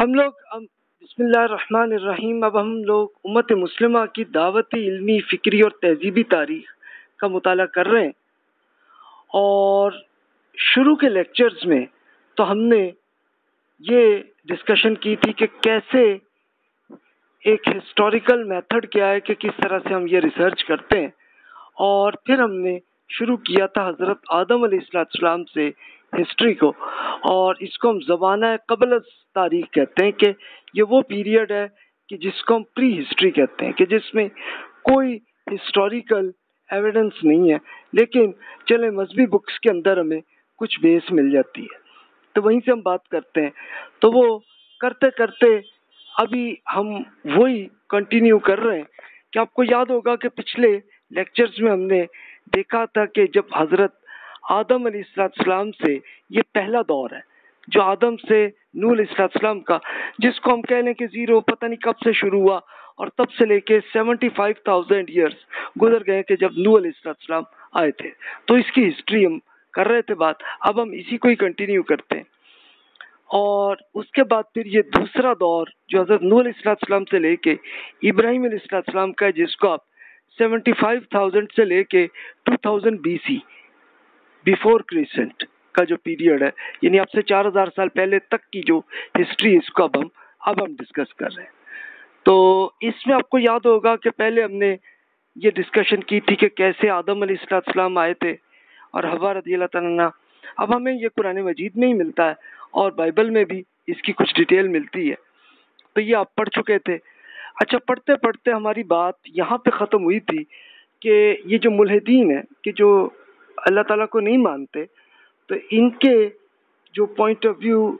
ہم لوگ بسم اللہ الرحمن الرحیم، اب ہم لوگ امت مسلمہ کی دعوتی، علمی، فکری اور تہذیبی تاریخ کا مطالعہ کر رہے ہیں۔ اور شروع کے لیکچرز میں تو ہم نے یہ ڈسکشن کی تھی کہ کیسے ایک ہسٹوریکل میتھڈ کیا ہے کہ کس طرح سے ہم یہ ریسرچ کرتے ہیں۔ اور پھر ہم نے شروع کیا تھا حضرت آدم علیہ السلام سے ہسٹری کو اور اس کو ہم زبانہ قبل تاریخ کہتے ہیں کہ یہ وہ پیریڈ ہے کہ جس کو ہم پری ہسٹری کہتے ہیں کہ جس میں کوئی ہسٹوریکل ایویڈنس نہیں ہے، لیکن چلے مذہبی بکس کے اندر ہمیں کچھ بیس مل جاتی ہے۔ تو وہیں سے ہم بات کرتے ہیں۔ تو وہ کرتے کرتے ابھی ہم وہی کنٹینیو کر رہے ہیں۔ کہ آپ کو یاد ہوگا کہ پچھلے لیکچرز میں ہم نے دیکھا تھا کہ جب حضرت آدم علیہ السلام سے یہ پہلا دور ہے، جو آدم سے نور علیہ السلام کا، جس کو ہم کہہ لیں کہ زیرو پتہ نہیں کب سے شروع ہوا اور تب سے لے کے سیونٹی فائیو تھاؤزینڈ ایئرس گزر گئے کہ جب نور علیہ السلام آئے تھے۔ تو اس کی ہسٹری ہم کر رہے تھے بات، اب ہم اسی کو ہی کنٹینیو کرتے ہیں۔ اور اس کے بعد پھر یہ دوسرا دور جو حضرت نور علیہ السلام سے لے کے ابراہیم علیہ السلام کا ہے، جس کو آپ سیونٹی فائیو تھاؤزینڈ سے لے کے two thousand B C before crescent کا جو پیریڈ ہے یعنی اب سے چار ہزار سال پہلے تک کی جو ہسٹری اس کو اب ہم اب ہم ڈسکس کر رہے ہیں۔ تو اس میں آپ کو یاد ہوگا کہ پہلے ہم نے یہ ڈسکشن کی تھی کہ کیسے آدم علیہ السلام آئے تھے اور حوا رضی اللہ تعالیٰ اب ہمیں یہ قرآن مجید میں ہی ملتا ہے اور بائبل میں بھی اس کی کچھ ڈیٹیل ملتی ہے۔ تو یہ آپ پڑھ چکے تھے۔ اچھا پڑھتے پڑھتے ہماری بات یہاں پہ ختم ہوئی تھی کہ یہ جو ملحدین ہیں، کہ جو اللہ تعالیٰ کو نہیں مانتے، تو ان کے جو پوائنٹ آف ویو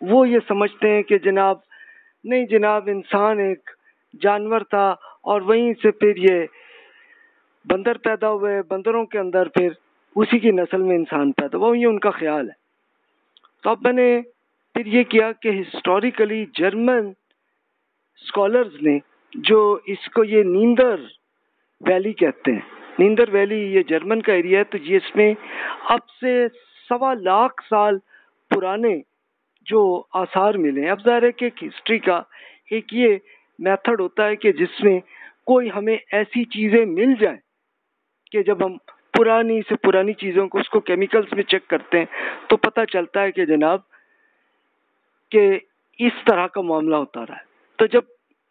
وہ یہ سمجھتے ہیں کہ جناب، نہیں جناب، انسان ایک جانور تھا اور وہیں سے پھر یہ بندر پیدا ہوئے، بندروں کے اندر پھر اسی کی نسل میں انسان پیدا ہوا یہ ان کا خیال ہے۔ تو اب میں نے پھر یہ کیا کہ ہسٹوریکلی جرمن اسکالرز نے جو اس کو یہ نیندر ویلی کہتے ہیں نیندر ویلی، یہ جرمن کا ایریا ہے، تو یہ اس میں اب سے سوا لاکھ سال پرانے جو آثار ملے ہیں۔ اب ظاہر ہے کہ ہسٹری کا ایک یہ میتھڈ ہوتا ہے کہ جس میں کوئی ہمیں ایسی چیزیں مل جائیں کہ جب ہم پرانی سے پرانی چیزوں کو اس کو کیمیکلز میں چیک کرتے ہیں، تو پتہ چلتا ہے کہ جناب کہ اس طرح کا معاملہ ہوتا رہا ہے۔ تو جب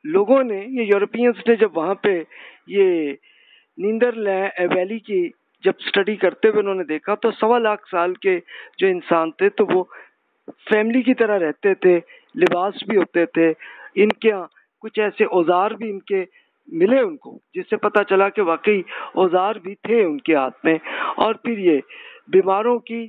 لوگوں نے، یہ یورپینس نے جب وہاں پہ یہ نیندر ویلی کی جب اسٹڈی کرتے ہوئے انہوں نے دیکھا تو سوا لاکھ سال کے جو انسان تھے تو وہ فیملی کی طرح رہتے تھے، لباس بھی ہوتے تھے، ان کے کچھ ایسے اوزار بھی ان کے ملے ان کو، جس سے پتا چلا کہ واقعی اوزار بھی تھے ان کے ہاتھ میں۔ اور پھر یہ بیماروں کی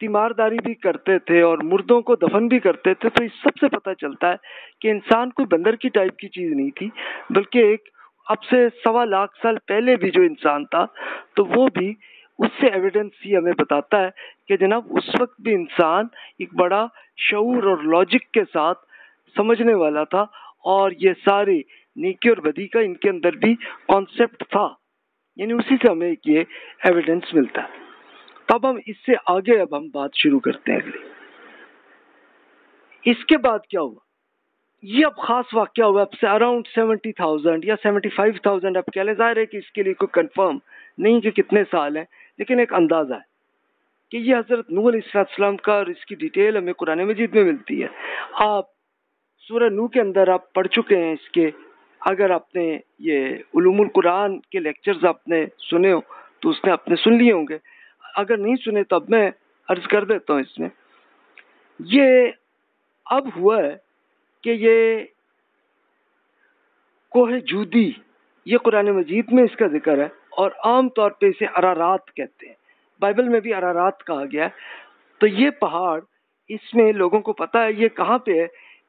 تیمارداری بھی کرتے تھے اور مردوں کو دفن بھی کرتے تھے، تو اس سب سے پتہ چلتا ہے کہ انسان کوئی بندر کی ٹائپ کی چیز نہیں تھی، بلکہ ایک اب سے سوا لاکھ سال پہلے بھی جو انسان تھا، تو وہ بھی اس سے ایویڈنس ہی ہمیں بتاتا ہے کہ جناب اس وقت بھی انسان ایک بڑا شعور اور لاجک کے ساتھ سمجھنے والا تھا اور یہ سارے نیکی اور بدی کا ان کے اندر بھی کانسیپٹ تھا۔ یعنی اسی سے ہمیں ایک یہ ایویڈنس ملتا ہے۔ تب ہم اس سے آگے اب ہم بات شروع کرتے ہیں اگلی۔ اس کے بعد کیا ہوا؟ یہ اب خاص واقعہ ہوا اب سے اراؤنڈ سیونٹی تھاؤزینڈ یا سیونٹی فائیو تھاؤزینڈ اب کہہ لیں۔ ظاہر ہے کہ اس کے لیے کوئی کنفرم نہیں کہ کتنے سال ہیں، لیکن ایک اندازہ ہے کہ یہ حضرت نور علیہ السلام کا اور اس کی ڈیٹیل ہمیں قرآن مجید میں ملتی ہے۔ آپ سورہ نو کے اندر آپ پڑھ چکے ہیں، اس کے اگر آپ نے یہ علوم القرآن کے لیکچرز آپ نے سنے ہو تو اس نے آپ نے سن لیے ہوں گے۔ اگر نہیں سنے تو اب میں عرض کر دیتا ہوں اس میں۔ یہ اب ہوا ہے کہ یہ کوہ جودی، یہ قرآن مجید میں اس کا ذکر ہے، اور عام طور پہ اسے ارارات کہتے ہیں۔ بائبل میں بھی ارارات کہا گیا ہے۔ تو یہ پہاڑ، اس میں لوگوں کو پتا ہے، یہ کہاں پہ ہے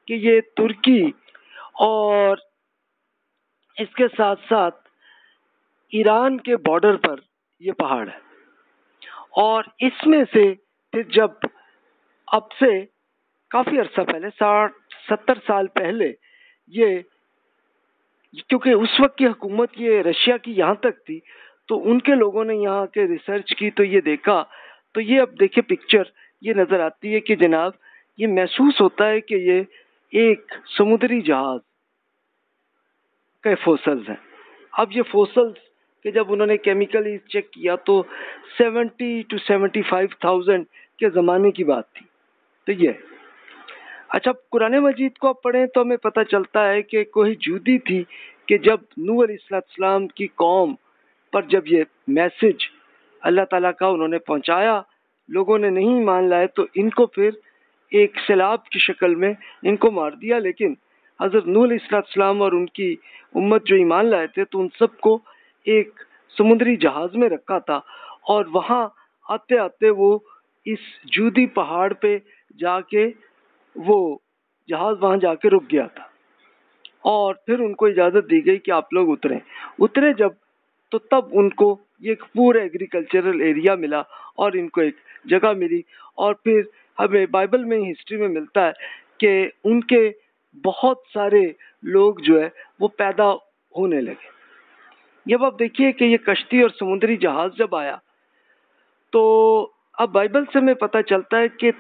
کہ یہ ترکی اور اس کے ساتھ ساتھ ایران کے بارڈر پر یہ پہاڑ ہے۔ اور اس میں سے پھر جب اب سے کافی عرصہ پہلے، ساٹھ ستر سال پہلے یہ کیونکہ اس وقت کی حکومت یہ رشیا کی یہاں تک تھی، تو ان کے لوگوں نے یہاں کے ریسرچ کی، تو یہ دیکھا، تو یہ اب دیکھیں پکچر یہ نظر آتی ہے کہ جناب یہ محسوس ہوتا ہے کہ یہ ایک سمندری جہاز کے فوسلز ہیں۔ اب یہ فوسلز کہ جب انہوں نے کیمیکلی چیک کیا تو seventy to seventy five thousand کے زمانے کی بات تھی۔ تو یہ اچھا قرآن مجید کو آپ پڑھیں تو ہمیں پتہ چلتا ہے کہ کوئی جودی تھی کہ جب نو علیہ السلام کی قوم پر جب یہ میسج اللہ تعالیٰ کا انہوں نے پہنچایا، لوگوں نے نہیں مان لائے تو ان کو پھر ایک سیلاب کی شکل میں ان کو مار دیا۔ لیکن حضرت نور علیہ السلام اور ان کی امت جو ایمان لائے تھے تو ان سب کو ایک سمندری جہاز میں رکھا تھا اور وہاں آتے آتے وہ اس جودی پہاڑ پہ جا کے وہ جہاز وہاں جا کے رک گیا تھا۔ اور پھر ان کو اجازت دی گئی کہ آپ لوگ اتریں۔ اترے جب تو تب ان کو یہ ایک پورا ایگریکلچرل ایریا ملا اور ان کو ایک جگہ ملی۔ اور پھر ہمیں بائبل میں ہسٹری میں ملتا ہے کہ ان کے بہت سارے لوگ جو ہے وہ پیدا ہونے لگے۔ جب آپ دیکھیے کہ یہ کشتی اور سمندری جہاز جب آیا تو اب بائبل سے ہمیں پتہ چلتا ہے کہ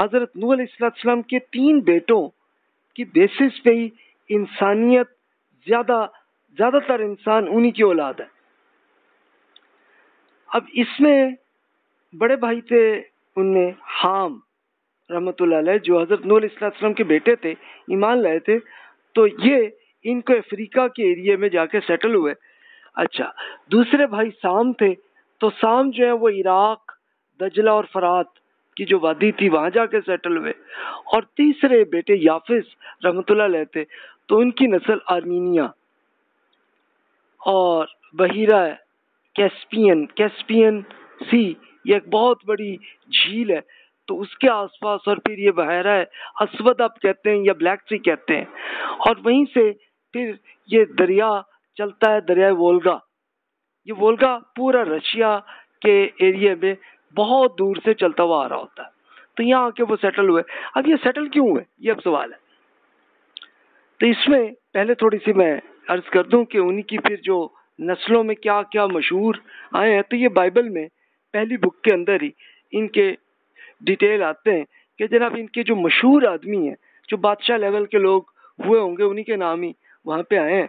حضرت نو علیہ السلام کے تین بیٹوں کی بیسس پہ ہی انسانیت زیادہ زیادہ تر انسان انہی کی اولاد ہے۔ اب اس میں بڑے بھائی تھے ان میں حام رحمت اللہ علیہ، جو حضرت نور علیہ السلام کے بیٹے تھے، ایمان لائے تھے۔ تو یہ ان کو افریقہ کے ایریے میں جا کے سیٹل ہوئے۔ اچھا دوسرے بھائی سام تھے۔ تو سام جو ہے وہ عراق، دجلہ اور فرات۔ کی جو وادی تھی، وہاں جا کے سیٹل ہوئے۔ اور تیسرے بیٹے یافس رحمت اللہ علیہ تھے، تو ان کی نسل آرمینیا۔ اور بحیرہ کیسپین کیسپین سی، یہ ایک بہت بڑی جھیل ہے۔ تو اس کے آس پاس، اور پھر یہ بحیرہ ہے اسود آپ کہتے ہیں، یا بلیک سی کہتے ہیں۔ اور وہیں سے پھر یہ دریا چلتا ہے دریائے وولگا۔ یہ وولگا پورا رشیا کے ایریے میں بہت دور سے چلتا ہوا آ رہا ہوتا ہے۔ تو یہاں آ کے وہ سیٹل ہوئے۔ اب یہ سیٹل کیوں ہوئے؟ یہ اب سوال ہے۔ تو اس میں پہلے تھوڑی سی میں عرض کر دوں کہ انہیں کی پھر جو نسلوں میں کیا کیا مشہور آئے ہیں، تو یہ بائبل میں پہلی بک کے اندر ہی ان کے ڈیٹیل آتے ہیں کہ جناب ان کے جو مشہور آدمی ہیں، جو بادشاہ لیول کے لوگ ہوئے ہوں گے انہیں کے نام ہی وہاں پہ آئے ہیں۔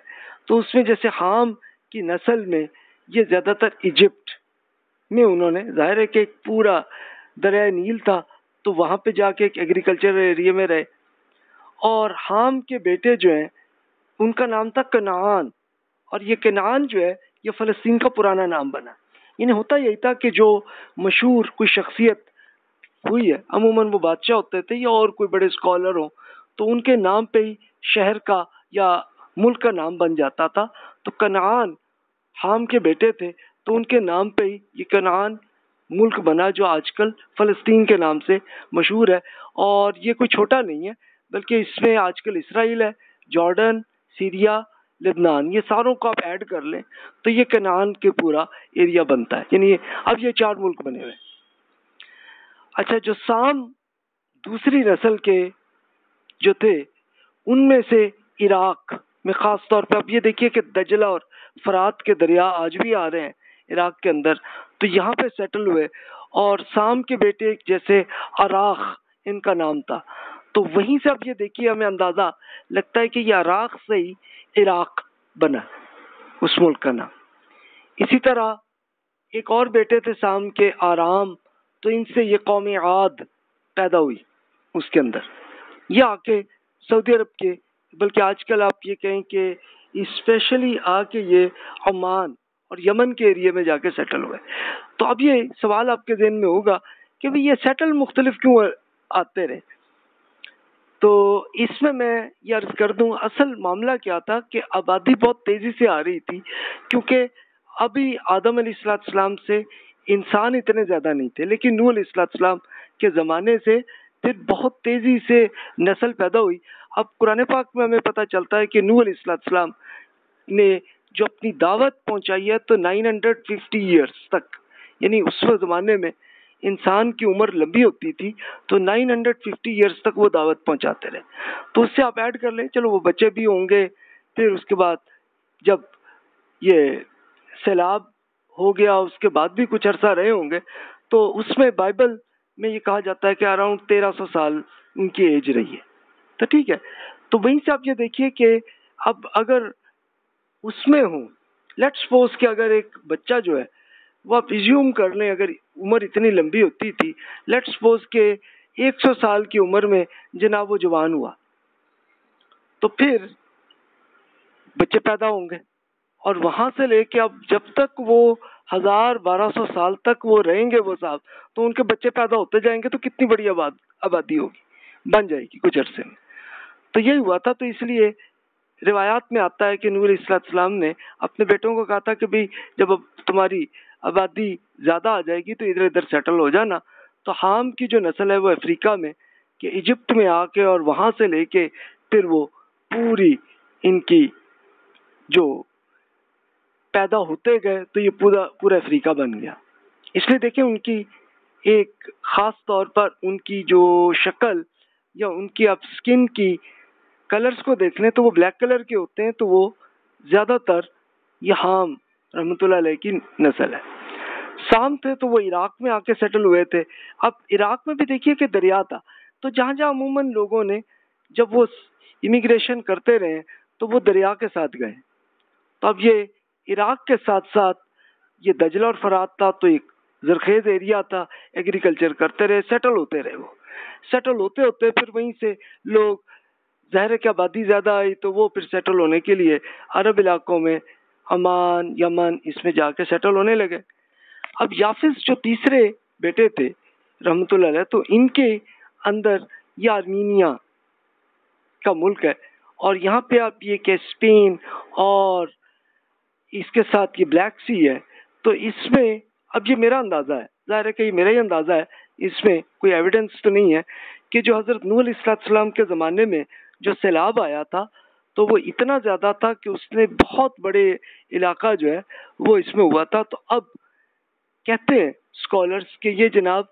تو اس میں جیسے حام کی نسل میں یہ زیادہ تر ایجپٹ میں انہوں نے، ظاہر ہے کہ ایک پورا دریائے نیل تھا، تو وہاں پہ جا کے ایک ایگریکلچر ایریا میں رہے۔ اور حام کے بیٹے جو ہیں، ان کا نام تھا کنعان۔ اور یہ کنعان جو ہے، یہ فلسطین کا پرانا نام بنا۔ یعنی ہوتا یہی تھا کہ جو مشہور کوئی شخصیت ہوئی ہے، عموماً وہ بادشاہ ہوتے تھے یا اور کوئی بڑے اسکالر ہوں، تو ان کے نام پہ ہی شہر کا یا ملک کا نام بن جاتا تھا۔ تو کنعان حام کے بیٹے تھے تو ان کے نام پہ ہی یہ کنعان ملک بنا جو آج کل فلسطین کے نام سے مشہور ہے۔ اور یہ کوئی چھوٹا نہیں ہے، بلکہ اس میں آج کل اسرائیل ہے، جارڈن، سیریا، لبنان، یہ ساروں کو آپ ایڈ کر لیں تو یہ کنعان کے پورا ایریا بنتا ہے۔ یعنی اب یہ چار ملک بنے ہوئے۔ اچھا جو سام دوسری نسل کے جو تھے، ان میں سے عراق میں خاص طور پہ اب یہ دیکھیے کہ دجلہ اور فرات کے دریا آج بھی آ رہے ہیں۔ عراق کے اندر۔ تو یہاں پہ سیٹل ہوئے اور سام کے بیٹے جیسے عراق ان کا نام تھا۔ تو وہیں سے اب یہ دیکھیے ہمیں اندازہ لگتا ہے کہ یہ عراق سے ہی عراق بنا، اس ملک کا نام۔ اسی طرح ایک اور بیٹے تھے سام کے آرام، تو ان سے یہ قوم عاد پیدا ہوئی اس کے اندر۔ یہ آ کے سعودی عرب کے، بلکہ آج کل آپ یہ کہیں کہ اسپیشلی آ کے یہ عمان اور یمن کے ایریے میں جا کے سیٹل ہوئے۔ تو اب یہ سوال آپ کے ذہن میں ہوگا کہ بھائی یہ سیٹل مختلف کیوں آتے رہے؟ تو اس میں میں یہ عرض کر دوں، اصل معاملہ کیا تھا کہ آبادی بہت تیزی سے آ رہی تھی، کیونکہ ابھی آدم علیہ السلاۃ السلام سے انسان اتنے زیادہ نہیں تھے، لیکن نور علیہ السلاۃ السلام کے زمانے سے پھر بہت تیزی سے نسل پیدا ہوئی۔ اب قرآن پاک میں ہمیں پتہ چلتا ہے کہ نور علیہ السلام السلام نے جو اپنی دعوت پہنچائی ہے تو نائن ہنڈریڈ ففٹی ایئرس تک۔ یعنی اس زمانے میں انسان کی عمر لمبی ہوتی تھی تو نائن ہنڈریڈ ففٹی ایئرس تک وہ دعوت پہنچاتے رہے۔ تو اس سے آپ ایڈ کر لیں، چلو وہ بچے بھی ہوں گے، پھر اس کے بعد جب یہ سیلاب ہو گیا، اس کے بعد بھی کچھ عرصہ رہے ہوں گے، تو اس میں بائبل میں یہ کہا جاتا ہے کہ اراؤنڈ تیرہ سو سال ان کی ایج رہی ہے۔ تو ٹھیک ہے۔ تو وہیں سے آپ یہ دیکھیے کہ اب اگر اس میں ہوں۔ لیٹ سپوز کہ اگر ایک بچہ جو ہے، وہ آپ ریزیوم کر لیں، اگر عمر اتنی لمبی ہوتی تھی لیٹ سپوز کہ ایک سو سال کی عمر میں جناب وہ جوان ہوا۔ تو پھر بچے پیدا ہوں گے۔ اور وہاں سے لے کے اب جب تک وہ ہزار بارہ سو سال تک وہ رہیں گے وہ صاحب، تو ان کے بچے پیدا ہوتے جائیں گے تو کتنی بڑی آباد، آبادی ہوگی، بن جائے گی کچھ عرصے میں۔ تو یہی ہوا تھا، تو اس لیے روایات میں آتا ہے کہ نور علیہ السلام نے اپنے بیٹوں کو کہا تھا کہ بھائی جب اب تمہاری آبادی زیادہ آ جائے گی تو ادھر ادھر سیٹل ہو جانا۔ تو حام کی جو نسل ہے وہ افریقہ میں کہ ایجپٹ میں آ کے اور وہاں سے لے کے پھر وہ پوری ان کی جو پیدا ہوتے گئے تو یہ پورا پورا افریقہ بن گیا۔ اس لیے دیکھیں ان کی ایک خاص طور پر ان کی جو شکل یا ان کی اب اسکن کی کلرز کو دیکھ لیں تو وہ بلیک کلر کے ہوتے ہیں تو وہ زیادہ تر یہ حام رحمۃ اللہ علیہ کی نسل ہے۔ شام تھے تو وہ عراق میں آ کے سیٹل ہوئے تھے۔ اب عراق میں بھی دیکھیے کہ دریا تھا۔ تو جہاں جہاں عموماً لوگوں نے جب وہ امیگریشن کرتے رہے تو وہ دریا کے ساتھ گئے۔ تو اب یہ عراق کے ساتھ ساتھ یہ دجلہ اور فرات تھا تو ایک زرخیز ایریا تھا۔ ایگریکلچر کرتے رہے سیٹل ہوتے رہے وہ۔ سیٹل ہوتے ہوتے پھر وہیں سے لوگ ظاہر کی آبادی زیادہ آئی تو وہ پھر سیٹل ہونے کے لیے عرب علاقوں میں امان یمن، اس میں جا کے سیٹل ہونے لگے۔ اب یافس جو تیسرے بیٹے تھے رحمۃ اللہ علیہ، تو ان کے اندر یہ آرمینیا کا ملک ہے۔ اور یہاں پہ آپ یہ کہ اسپین اور اس کے ساتھ یہ بلیک سی ہے، تو اس میں اب یہ میرا اندازہ ہے۔ ظاہر ہے کہ یہ میرا ہی اندازہ ہے۔ اس میں کوئی ایویڈنس تو نہیں ہے کہ جو حضرت نور علیہ السلام کے زمانے میں جو سیلاب آیا تھا، تو وہ اتنا زیادہ تھا کہ اس نے بہت بڑے علاقہ جو ہے وہ اس میں ہوا تھا۔ تو اب کہتے ہیں اسکالرس کہ یہ جناب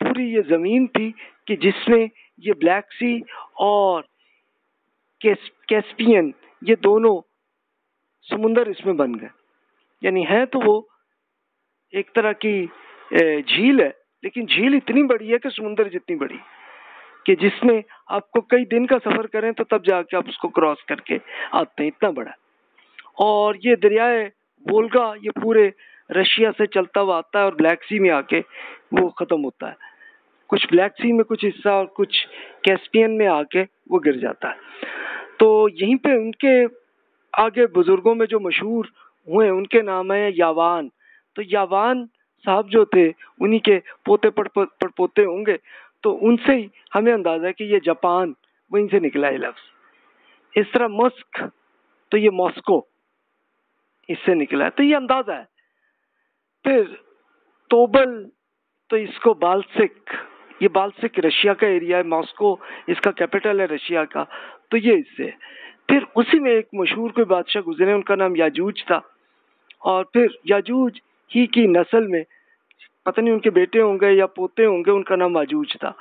پوری یہ زمین تھی کہ جس میں یہ بلیک سی اور کیسپین یہ دونوں سمندر اس میں بن گئے۔ یعنی ہے تو وہ ایک طرح کی جھیل ہے، لیکن جھیل اتنی بڑی ہے کہ سمندر جتنی بڑی۔ کہ جس میں آپ کو کئی دن کا سفر کریں تو تب جا کے آپ اس کو کراس کر کے آتے ہیں اتنا بڑا اور یہ دریائے بولگا یہ پورے رشیا سے چلتا ہوا آتا ہے اور بلیک سی میں آ کے وہ ختم ہوتا ہے۔ کچھ بلیک سی میں کچھ حصہ اور کچھ کیسپین میں آ کے وہ گر جاتا ہے۔ تو یہیں پہ ان کے آگے بزرگوں میں جو مشہور ہوئے ان کے نام ہیں یاوان۔ تو یاوان صاحب جو تھے، انہی کے پوتے پڑ پوتے ہوں گے۔ تو ان سے ہی ہمیں اندازہ ہے کہ یہ جاپان وہیں سے نکلا ہے لفظ۔ اس طرح مسک تو یہ ماسکو اس سے نکلا ہے۔ تو یہ اندازہ ہے۔ پھر توبل، تو اس کو بالسک، یہ بالسک رشیا کا ایریا ہے، ماسکو اس کا کیپٹل ہے رشیا کا۔ تو یہ اس سے۔ پھر اسی میں ایک مشہور کوئی بادشاہ گزرے، ان کا نام یاجوج تھا۔ اور پھر یاجوج ہی کی نسل میں پتہ نہیں ان کے بیٹے ہوں گے یا پوتے ہوں گے، ان کا نام ماجوج تھا۔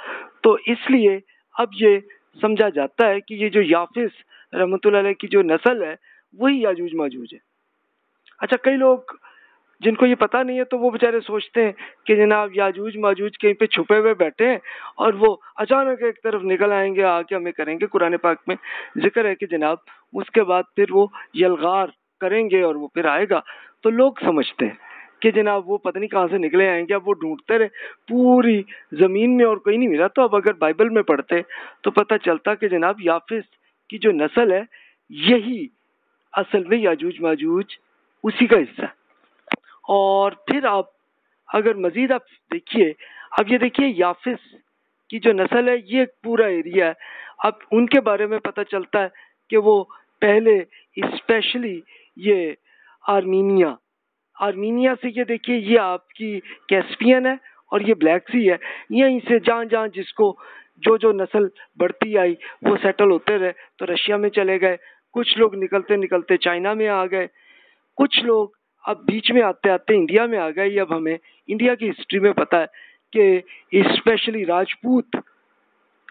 تو اس لیے اب یہ سمجھا جاتا ہے کہ یہ جو یافس رحمۃ اللہ علیہ کی جو نسل ہے، وہی یاجوج ماجوج ہے۔ اچھا کئی لوگ جن کو یہ پتہ نہیں ہے تو وہ بےچارے سوچتے ہیں کہ جناب یاجوج ماجوج کہیں پہ چھپے ہوئے بیٹھے ہیں اور وہ اچانک ایک طرف نکل آئیں گے آ کے ہمیں کریں گے۔ قرآن پاک میں ذکر ہے کہ جناب اس کے بعد پھر وہ یلغار کریں گے اور وہ پھر آئے گا۔ تو لوگ سمجھتے ہیں۔ کہ جناب وہ پتہ نہیں کہاں سے نکلے آئیں گے، اب وہ ڈھونڈتے رہے۔ پوری زمین میں اور کوئی نہیں ملا تو اب اگر بائبل میں پڑھتے تو پتہ چلتا کہ جناب یافس کی جو نسل ہے، یہی اصل میں یاجوج ماجوج اسی کا حصہ ہے۔ اور پھر آپ اگر مزید آپ دیکھیے، اب یہ دیکھیے یافس کی جو نسل ہے، یہ ایک پورا ایریا ہے۔ اب ان کے بارے میں پتہ چلتا ہے کہ وہ پہلے اسپیشلی یہ آرمینیا آرمینیا سے یہ دیکھیے، یہ آپ کی کیسپین ہے اور یہ بلیک سی ہے۔ یہیں سے جہاں جہاں جس کو جو جو نسل بڑھتی آئی، وہ سیٹل ہوتے رہے۔ تو رشیا میں چلے گئے۔ کچھ لوگ نکلتے نکلتے چائنا میں آ گئے۔ کچھ لوگ اب بیچ میں آتے آتے انڈیا میں آ گئے۔ اب ہمیں انڈیا کی ہسٹری میں پتا ہے کہ اسپیشلی راجپوت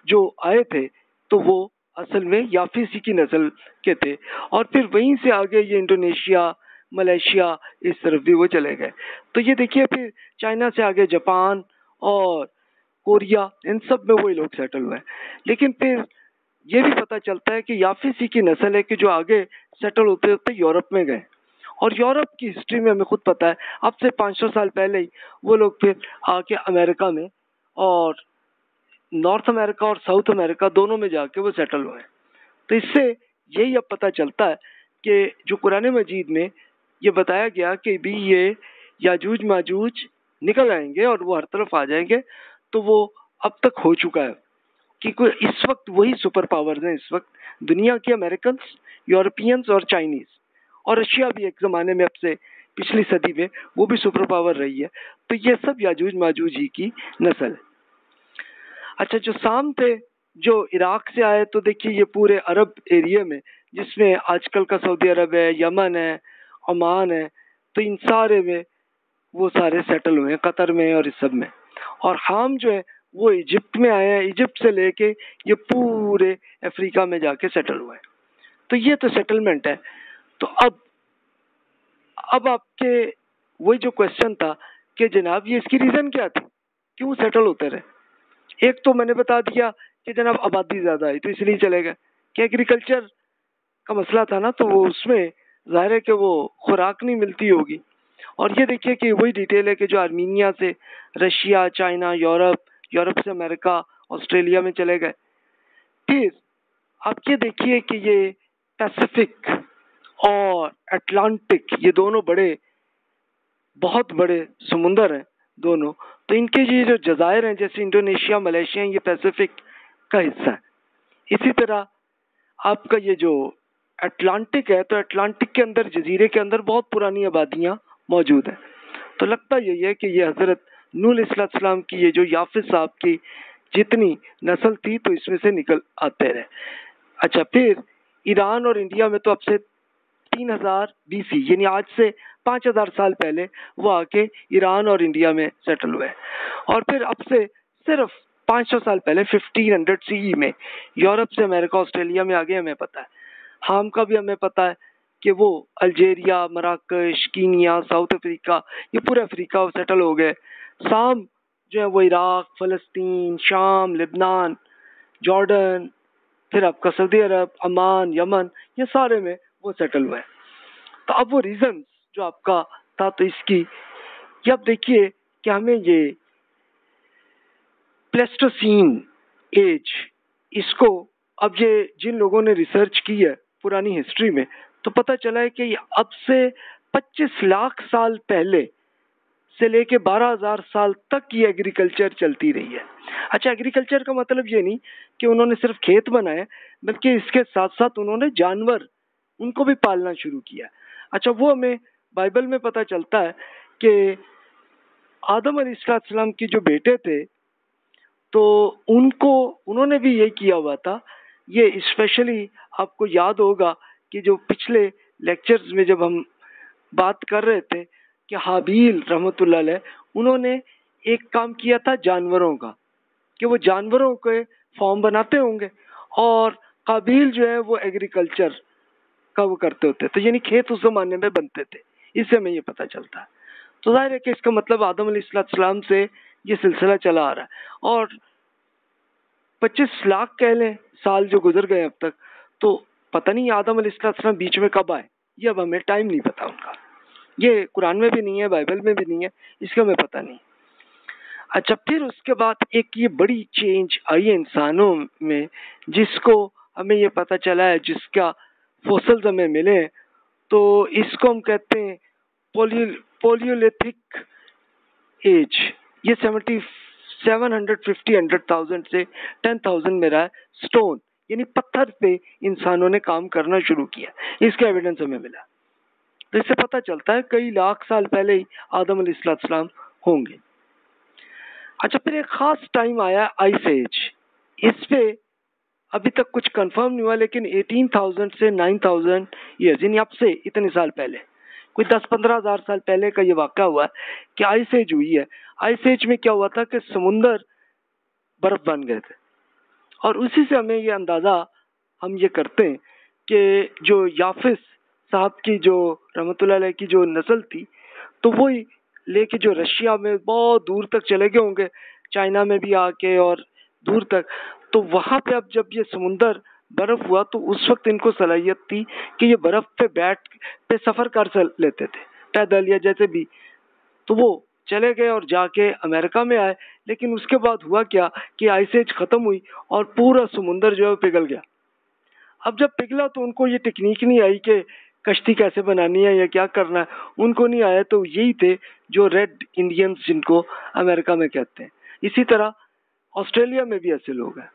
جو آئے تھے، تو وہ اصل میں یافیسی کی نسل کے تھے۔ اور پھر وہیں سے آگے یہ انڈونیشیا ملیشیا اس طرف بھی وہ چلے گئے۔ تو یہ دیکھیے پھر چائنا سے آگے جاپان اور کوریا، ان سب میں وہی لوگ سیٹل ہوئے۔ لیکن پھر یہ بھی پتہ چلتا ہے کہ یافیسی کی نسل ہے کہ جو آگے سیٹل ہوتے ہوتے یورپ میں گئے۔ اور یورپ کی ہسٹری میں ہمیں خود پتا ہے، اب سے پانچ سو سال پہلے ہی وہ لوگ پھر آ کے امریکہ میں اور نارتھ امریکہ اور ساؤتھ امریکہ دونوں میں جا کے وہ سیٹل ہوئے۔ تو اس سے یہی اب پتہ چلتا ہے کہ جو قرآن مجید میں یہ بتایا گیا کہ بھی یہ یاجوج ماجوج نکل آئیں گے اور وہ ہر طرف آ جائیں گے، تو وہ اب تک ہو چکا ہے کیونکہ اس وقت وہی سپر پاورز ہیں، اس وقت دنیا کے امریکنس یورپینس اور چائنیز اور رشیا بھی ایک زمانے میں اب سے پچھلی صدی میں وہ بھی سپر پاور رہی ہے، تو یہ سب یاجوج ماجوج ہی کی نسل ہے۔ اچھا جو سام تھے، جو عراق سے آئے، تو دیکھیے یہ پورے عرب ایریا میں، جس میں آج کل کا سعودی عرب ہے، یمن ہے عمان ہے، تو ان سارے میں وہ سارے سیٹل ہوئے ہیں، قطر میں اور اس سب میں۔ اور حام جو ہے، وہ ایجپٹ میں آئے ہیں۔ ایجپٹ سے لے کے یہ پورے افریقہ میں جا کے سیٹل ہوئے ہیں۔ تو یہ تو سیٹلمنٹ ہے۔ تو اب اب آپ کے وہی جو کوشچن تھا کہ جناب یہ اس کی ریزن کیا تھی؟ کیوں سیٹل ہوتے رہے؟ ایک تو میں نے بتا دیا کہ جناب آبادی زیادہ آئی تو اس لیے چلے گئے۔ کہ ایگریکلچر کا مسئلہ تھا نا، تو وہ اس میں ظاہر ہے کہ وہ خوراک نہیں ملتی ہوگی۔ اور یہ دیکھیے کہ وہی ڈیٹیل ہے کہ جو آرمینیا سے رشیا، چائنا، یورپ یورپ سے امریکہ، آسٹریلیا میں چلے گئے۔ پھر آپ یہ دیکھیے کہ یہ پیسفک اور اٹلانٹک یہ دونوں بڑے، بہت بڑے سمندر ہیں دونوں۔ تو ان کے یہ جو جزائر ہیں، جیسے انڈونیشیا، ملیشیا، یہ پیسفک کا حصہ ہے اسی طرح آپ کا یہ جو اٹلانٹک ہے تو اٹلانٹک کے اندر، جزیرے کے اندر بہت پرانی آبادیاں موجود ہیں۔ تو لگتا یہی ہے کہ یہ حضرت نول اسلام السلام کی، یہ جو یافس صاحب کی جتنی نسل تھی تو اس میں سے نکل آتے رہے۔ اچھا پھر ایران اور انڈیا میں تو اب سے تین ہزار بی سی یعنی آج سے پانچ ہزار سال پہلے وہ آ کے ایران اور انڈیا میں سیٹل ہوئے۔ اور پھر اب سے صرف پانچ سو سال پہلے ففٹین ہنڈریڈ سی ای میں، یورپ سے امریکہ، آسٹریلیا میں آگے، ہمیں پتا ہے۔ ہام کا بھی ہمیں پتا ہے کہ وہ الجیریا، مراکش، کینیا، ساؤتھ افریقہ، یہ پورے افریقہ سیٹل ہو گئے۔ سام جو ہے وہ عراق، فلسطین، شام، لبنان، جارڈن، پھر آپ کا سعودی عرب امان یمن، یہ سارے میں وہ سیٹل ہوئے۔ تو اب وہ ریزن جو آپ کا تھا تو اس کی۔ یہ اب دیکھیے کہ ہمیں یہ پلیسٹوسین ایج اس کو اب یہ جن لوگوں نے ریسرچ کی ہے پرانی ہسٹری میں تو پتہ چلا ہے کہ یہ اب سے پچیس لاکھ سال پہلے سے لے کے بارہ ہزار سال تک یہ ایگریکلچر چلتی رہی ہے۔ اچھا ایگریکلچر کا مطلب یہ نہیں کہ انہوں نے صرف کھیت بنائے بلکہ اس کے ساتھ ساتھ انہوں نے جانور، ان کو بھی پالنا شروع کیا۔ اچھا وہ ہمیں بائبل میں پتہ چلتا ہے کہ آدم علیہ السلام کی جو بیٹے تھے، تو ان کو، انہوں نے بھی یہ کیا ہوا تھا یہ اسپیشلی آپ کو یاد ہوگا کہ جو پچھلے لیکچرز میں جب ہم بات کر رہے تھے کہ حابیل رحمۃ اللہ علیہ، انہوں نے ایک کام کیا تھا جانوروں کا، کہ وہ جانوروں کے فارم بناتے ہوں گے اور قابیل جو ہے وہ ایگریکلچر کا وہ کرتے ہوتے تو یعنی کھیت اس زمانے میں بنتے تھے، اس سے ہمیں یہ پتہ چلتا ہے۔ تو ظاہر ہے کہ اس کا مطلب آدم علیہ السلام سے یہ سلسلہ چلا آ رہا ہے اور پچیس لاکھ کہہ لیں سال جو گزر گئے اب تک، تو پتہ نہیں آدم علیہ السلام بیچ میں کب آئے؟ یہ اب ہمیں ٹائم نہیں پتا ان کا۔ یہ قرآن میں بھی نہیں ہے، بائبل میں بھی نہیں ہے، اس کا ہمیں پتہ نہیں۔ اچھا پھر اس کے بعد ایک یہ بڑی چینج آئی ہے انسانوں میں، جس کو ہمیں یہ پتہ چلا ہے، جس کا فوسلز ہمیں ملے تو اس کو ہم کہتے ہیں پولیولیتھک ایج یہ seventy seven hundred fifty hundred thousand سے ٹین تھاؤزینڈ میں رہا اسٹون یعنی پتھر پہ انسانوں نے کام کرنا شروع کیا۔ اس کا ایویڈنس ہمیں ملا۔ تو اس سے پتہ چلتا ہے کئی لاکھ سال پہلے ہی آدم علیہ السلام ہوں گے۔ اچھا پھر ایک خاص ٹائم آیا آئس ایج اس پہ ابھی تک کچھ کنفرم نہیں ہوا، لیکن ایٹین تھاؤزینڈ سے نائن تھاؤزینڈ ایئرز یعنی اب سے اتنے سال پہلے۔ کوئی دس پندرہ ہزار سال پہلے کا یہ واقعہ ہوا ہے کہ آئس ایج ہوئی ہے۔ آئس ایج میں کیا ہوا تھا کہ سمندر برف بن گئے تھے۔ اور اسی سے ہمیں یہ اندازہ ہم یہ کرتے ہیں کہ جو یافس صاحب کی جو رحمۃ اللہ علیہ کی جو نسل تھی، تو وہی لے کے جو رشیا میں بہت دور تک چلے گئے ہوں گے، چائنا میں بھی آ کے اور دور تک۔ تو وہاں پہ اب جب یہ سمندر برف ہوا تو اس وقت ان کو صلاحیت تھی کہ یہ برف پہ بیٹھ پہ سفر کر لیتے تھے، پیدل یا جیسے بھی۔ تو وہ چلے گئے اور جا کے امریکہ میں آئے۔ لیکن اس کے بعد ہوا کیا کہ آئس ایج ختم ہوئی اور پورا سمندر جو ہے پگھل گیا۔ اب جب پگھلا تو ان کو یہ ٹیکنیک نہیں آئی کہ کشتی کیسے بنانی ہے یا کیا کرنا ہے۔ ان کو نہیں آیا تو یہی تھے جو ریڈ انڈینس جن کو امریکہ میں کہتے ہیں۔ اسی طرح آسٹریلیا میں بھی ایسے لوگ ہیں۔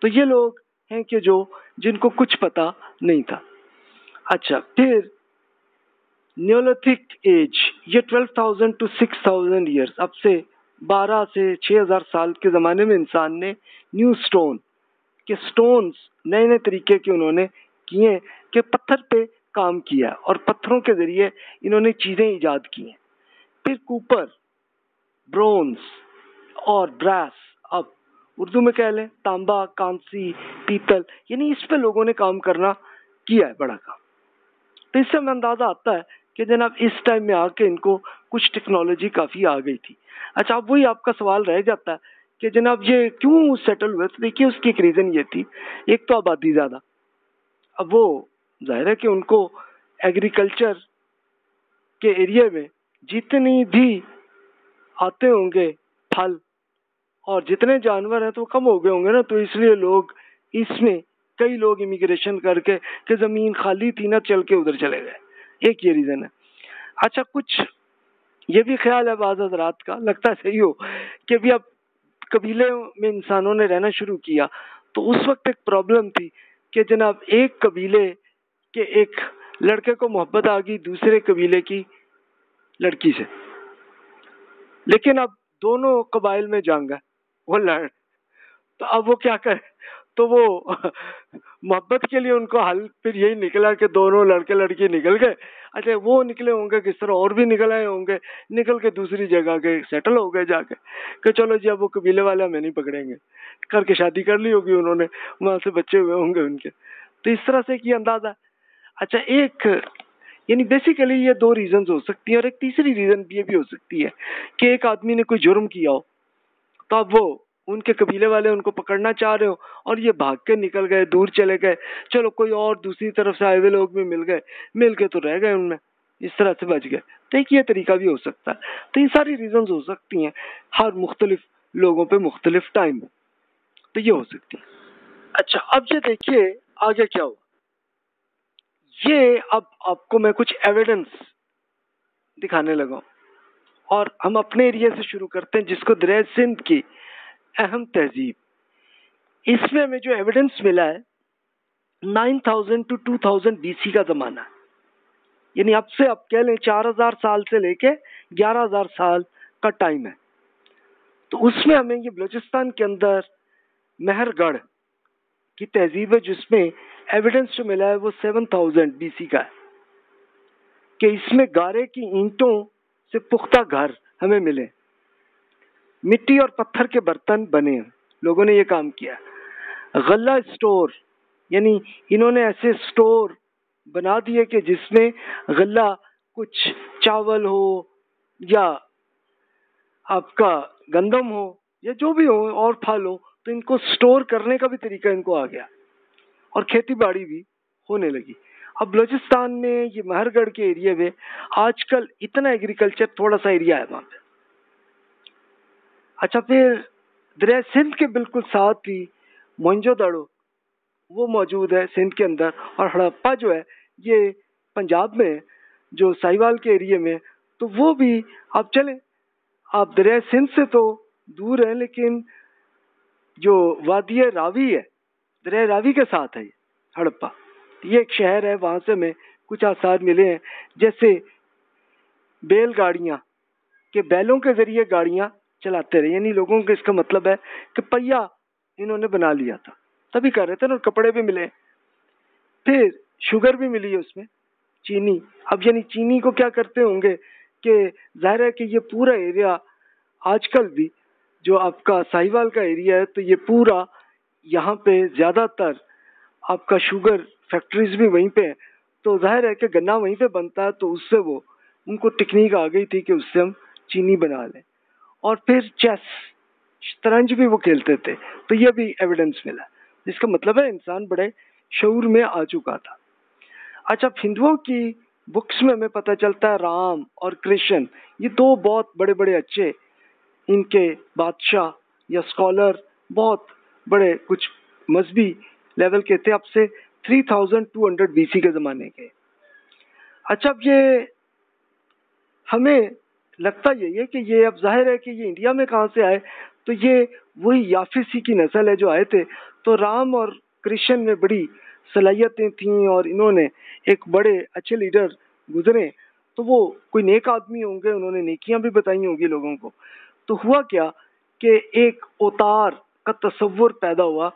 تو یہ لوگ ہیں کہ جو جن کو کچھ پتا نہیں تھا۔ اچھا پھر نیولوتھک ایج، یہ twelve thousand to six thousand years اب سے بارہ سے چھ ہزار سال کے زمانے میں انسان نے نیو اسٹون کے اسٹونس نئے نئے طریقے کے انہوں نے کیے، کہ پتھر پہ کام کیا اور پتھروں کے ذریعے انہوں نے چیزیں ایجاد کی ہیں۔ پھر کوپر، برونز اور براس اردو میں کہہ لیں، تانبا، کانسی پیتل یعنی اس پہ لوگوں نے کام کرنا کیا ہے، بڑا کام۔ تو اس سے ہمیں اندازہ آتا ہے کہ جناب اس ٹائم میں آ کے ان کو کچھ ٹیکنالوجی کافی آ گئی تھی۔ اچھا اب وہی آپ کا سوال رہ جاتا ہے کہ جناب یہ کیوں سیٹل ہوئے؟ تو دیکھیے، اس کی ایک ریزن یہ تھی۔ ایک تو آبادی زیادہ۔ اب وہ ظاہر ہے کہ ان کو ایگریکلچر کے ایریا میں جتنی بھی آتے ہوں گے، پھل اور جتنے جانور ہیں تو وہ کم ہو گئے ہوں گے نا، تو اس لیے لوگ اس میں کئی لوگ امیگریشن کر کے کہ زمین خالی تھی نا چل کے ادھر چلے گئے۔ ایک یہ ریزن ہے۔ اچھا کچھ یہ بھی خیال ہے بعض حضرات کا، لگتا ہے صحیح ہو کہ بھی اب قبیلے میں انسانوں نے رہنا شروع کیا۔ تو اس وقت ایک پرابلم تھی کہ جناب ایک قبیلے کے ایک لڑکے کو محبت آ گئی دوسرے قبیلے کی لڑکی سے۔ لیکن اب دونوں قبائل میں جنگ ہے۔ وہ لڑ تو اب وہ کیا کرے؟ تو وہ محبت کے لیے ان کو حل پھر یہی نکلا کہ دونوں لڑکے لڑکی نکل گئے۔ اچھا وہ نکلے ہوں گے کس طرح؟ اور بھی نکل آئے ہوں گے۔ نکل کے دوسری جگہ کے سیٹل ہو گئے جا کے۔ کہ چلو جی اب وہ قبیلے والے ہمیں نہیں پکڑیں گے۔ کر کے شادی کر لی ہوگی انہوں نے۔ وہاں سے بچے ہوئے ہوں گے ان کے۔ تو اس طرح سے کیا اندازہ۔ اچھا ایک یعنی بیسیکلی یہ دو ریزنز ہو سکتی ہیں اور ایک تیسری ریزن یہ بھی ہو سکتی ہے کہ ایک آدمی نے کوئی جرم کیا ہو۔ تو اب وہ ان کے قبیلے والے ان کو پکڑنا چاہ رہے ہو اور یہ بھاگ کے نکل گئے، دور چلے گئے۔ چلو کوئی اور دوسری طرف سے آئے ہوئے لوگ بھی مل گئے، مل کے تو رہ گئے ان میں۔ اس طرح سے بچ گئے۔ تو ایک یہ طریقہ بھی ہو سکتا ہے۔ تو یہ ساری ریزنز ہو سکتی ہیں۔ ہر مختلف لوگوں پہ مختلف ٹائم تو یہ ہو سکتی ہے اچھا اب یہ دیکھیے آگے کیا ہوا۔ یہ اب آپ کو میں کچھ ایویڈنس دکھانے لگا اور ہم اپنے ایریا سے شروع کرتے ہیں جس کو دریا سندھ کی اہم تہذیب۔ اس میں ہمیں جو ایویڈنس ملا ہے، nine thousand to two thousand B C کا زمانہ۔ یعنی اب سے اب کہہ لیں چار ہزار سال سے لے کے گیارہ ہزار سال کا ٹائم ہے۔ تو اس میں ہمیں یہ بلوچستان کے اندر مہر گڑھ کی تہذیب ہے، جس میں ایویڈنس جو ملا ہے وہ سیون تھاؤزینڈ بی سی کا ہے۔ کہ اس میں گارے کی اینٹوں سے پختہ گھر ہمیں ملے۔ مٹی اور پتھر کے برتن بنے۔ لوگوں نے یہ کام کیا۔ غلہ اسٹور یعنی انہوں نے ایسے اسٹور بنا دیے کہ جس میں غلہ کچھ چاول ہو یا آپ کا گندم ہو یا جو بھی ہو، اور پھل ہو، تو ان کو اسٹور کرنے کا بھی طریقہ ان کو آ گیا۔ اور کھیتی باڑی بھی ہونے لگی۔ اب بلوچستان میں یہ مہر گڑھ کے ایریا میں آج کل اتنا ایگریکلچر تھوڑا سا ایریا ہے وہاں پہ۔ اچھا پھر دریا سندھ کے بالکل ساتھ ہی مونجو دڑو وہ موجود ہے سندھ کے اندر، اور ہڑپا جو ہے یہ پنجاب میں جو ساہیوال کے ایریے میں تو وہ بھی آپ چلیں، آپ دریا سندھ سے تو دور ہیں، لیکن جو وادی راوی ہے، دریا راوی کے ساتھ ہے ہڑپا۔ یہ ایک شہر ہے، وہاں سے میں کچھ آثار ملے ہیں۔ جیسے بیل گاڑیاں، کہ بیلوں کے ذریعے گاڑیاں چلاتے رہے۔ یعنی لوگوں کا اس کا مطلب ہے کہ پہیا انہوں نے بنا لیا تھا۔ تبھی کر رہے تھے نا کپڑے بھی ملے۔ پھر شوگر بھی ملی ہے اس میں، چینی۔ اب یعنی چینی کو کیا کرتے ہوں گے کہ ظاہر ہے کہ یہ پورا ایریا آج کل بھی جو آپ کا ساہیوال کا ایریا ہے، تو یہ پورا یہاں پہ زیادہ تر آپ کا شوگر فیکٹریز بھی وہیں پہ ہیں۔ تو ظاہر ہے کہ گنا وہیں پہ بنتا ہے تو اس سے وہ، ان کو ٹیکنیک آ گئی تھی کہ اس سے ہم چینی بنا لیں۔ اور پھر چیس، شطرنج بھی وہ کھیلتے تھے۔ تو یہ بھی ایویڈنس ملا۔ جس کا مطلب ہے انسان بڑے شعور میں آ چکا تھا۔ اچھا ہندوؤں کی بکس میں ہمیں پتہ چلتا ہے رام اور کرشن، یہ دو بہت بڑے بڑے اچھے ان کے بادشاہ یا اسکالر بہت بڑے کچھ مذہبی لیول کے تھے اب سے three thousand two hundred B C کے زمانے کے۔ اچھا اب یہ ہمیں لگتا یہی ہے کہ یہ اب ظاہر ہے کہ یہ انڈیا میں کہاں سے آئے، تو یہ وہی یافیسی کی نسل ہے جو آئے تھے۔ تو رام اور کرشن میں بڑی صلاحیتیں تھیں اور انہوں نے ایک بڑے اچھے لیڈر گزرے۔ تو وہ کوئی نیک آدمی ہوں گے، انہوں نے نیکیاں بھی بتائی ہوں گی لوگوں کو۔ تو ہوا کیا کہ ایک اوتار کا تصور پیدا ہوا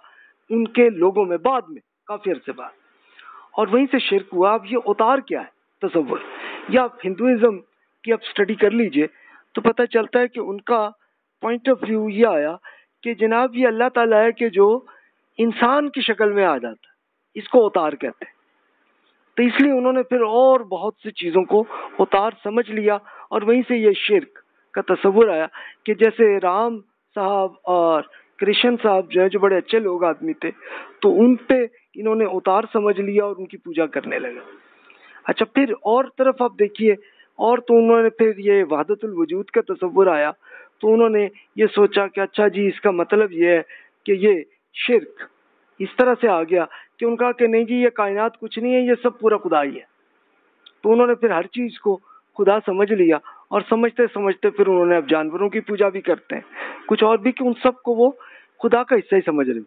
ان کے لوگوں میں بعد میں کافی عرصے بعد۔ اور وہیں سے شرک ہوا، اب یہ اوتار کیا ہے، تصور۔ یا آپ ہندوازم کی آپ اسٹڈی کر لیجیے، تو پتہ چلتا ہے کہ ان کا پوائنٹ آف ویو یہ آیا کہ جناب یہ اللہ تعالیٰ ہے کہ جو انسان کی شکل میں آ جاتا ہے، اس کو اتار کہتے ہیں۔ تو اس لیے انہوں نے پھر اور بہت سی چیزوں کو اتار سمجھ لیا، اور وہیں سے یہ شرک کا تصور آیا کہ جیسے رام صاحب اور کرشن صاحب جو ہے جو بڑے اچھے لوگ آدمی تھے تو ان پہ انہوں نے اتار سمجھ لیا اور ان کی پوجا کرنے لگا اچھا پھر اور طرف آپ دیکھیے اور تو انہوں نے پھر یہ وحدت الوجود کا تصور آیا تو انہوں نے یہ سوچا کہ اچھا جی اس کا مطلب یہ ہے کہ یہ شرک اس طرح سے آ گیا کہ ان کا کہ نہیں جی یہ کائنات کچھ نہیں ہے یہ سب پورا خدا ہی ہے تو انہوں نے پھر ہر چیز کو خدا سمجھ لیا اور سمجھتے سمجھتے پھر انہوں نے اب جانوروں کی پوجا بھی کرتے ہیں کچھ اور بھی کہ ان سب کو وہ خدا کا حصہ ہی سمجھ رہے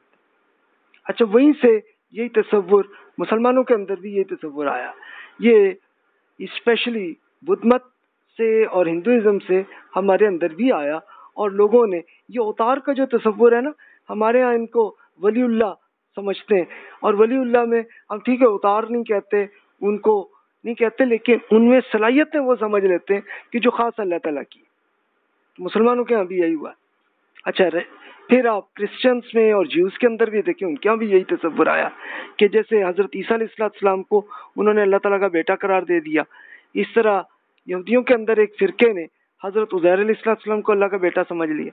اچھا وہیں سے یہی تصور، مسلمانوں کے اندر بھی یہی تصور آیا۔ یہ اسپیشلی بدھ مت سے اور ہندوازم سے ہمارے اندر بھی آیا اور لوگوں نے، یہ اوتار کا جو تصور ہے نا، ہمارے یہاں ان کو ولی اللہ سمجھتے ہیں۔ اور ولی اللہ میں ہم ٹھیک ہے اتار نہیں کہتے، ان کو نہیں کہتے، لیکن ان میں صلاحیتیں وہ سمجھ لیتے ہیں کہ جو خاص اللہ تعالیٰ کی۔ مسلمانوں کے یہاں بھی یہی ہوا۔ ہے اچھا پھر آپ کرسچنس میں اور جیوز کے اندر بھی دیکھیں، ان کے یہاں بھی یہی تصور آیا کہ جیسے حضرت عیسیٰ علیہ السلام السلام کو انہوں نے اللہ تعالیٰ کا بیٹا قرار دے دیا، اس طرح یہودیوں کے اندر ایک فرقے نے حضرت عزیر علیہ السلام السلام کو اللہ کا بیٹا سمجھ لیا۔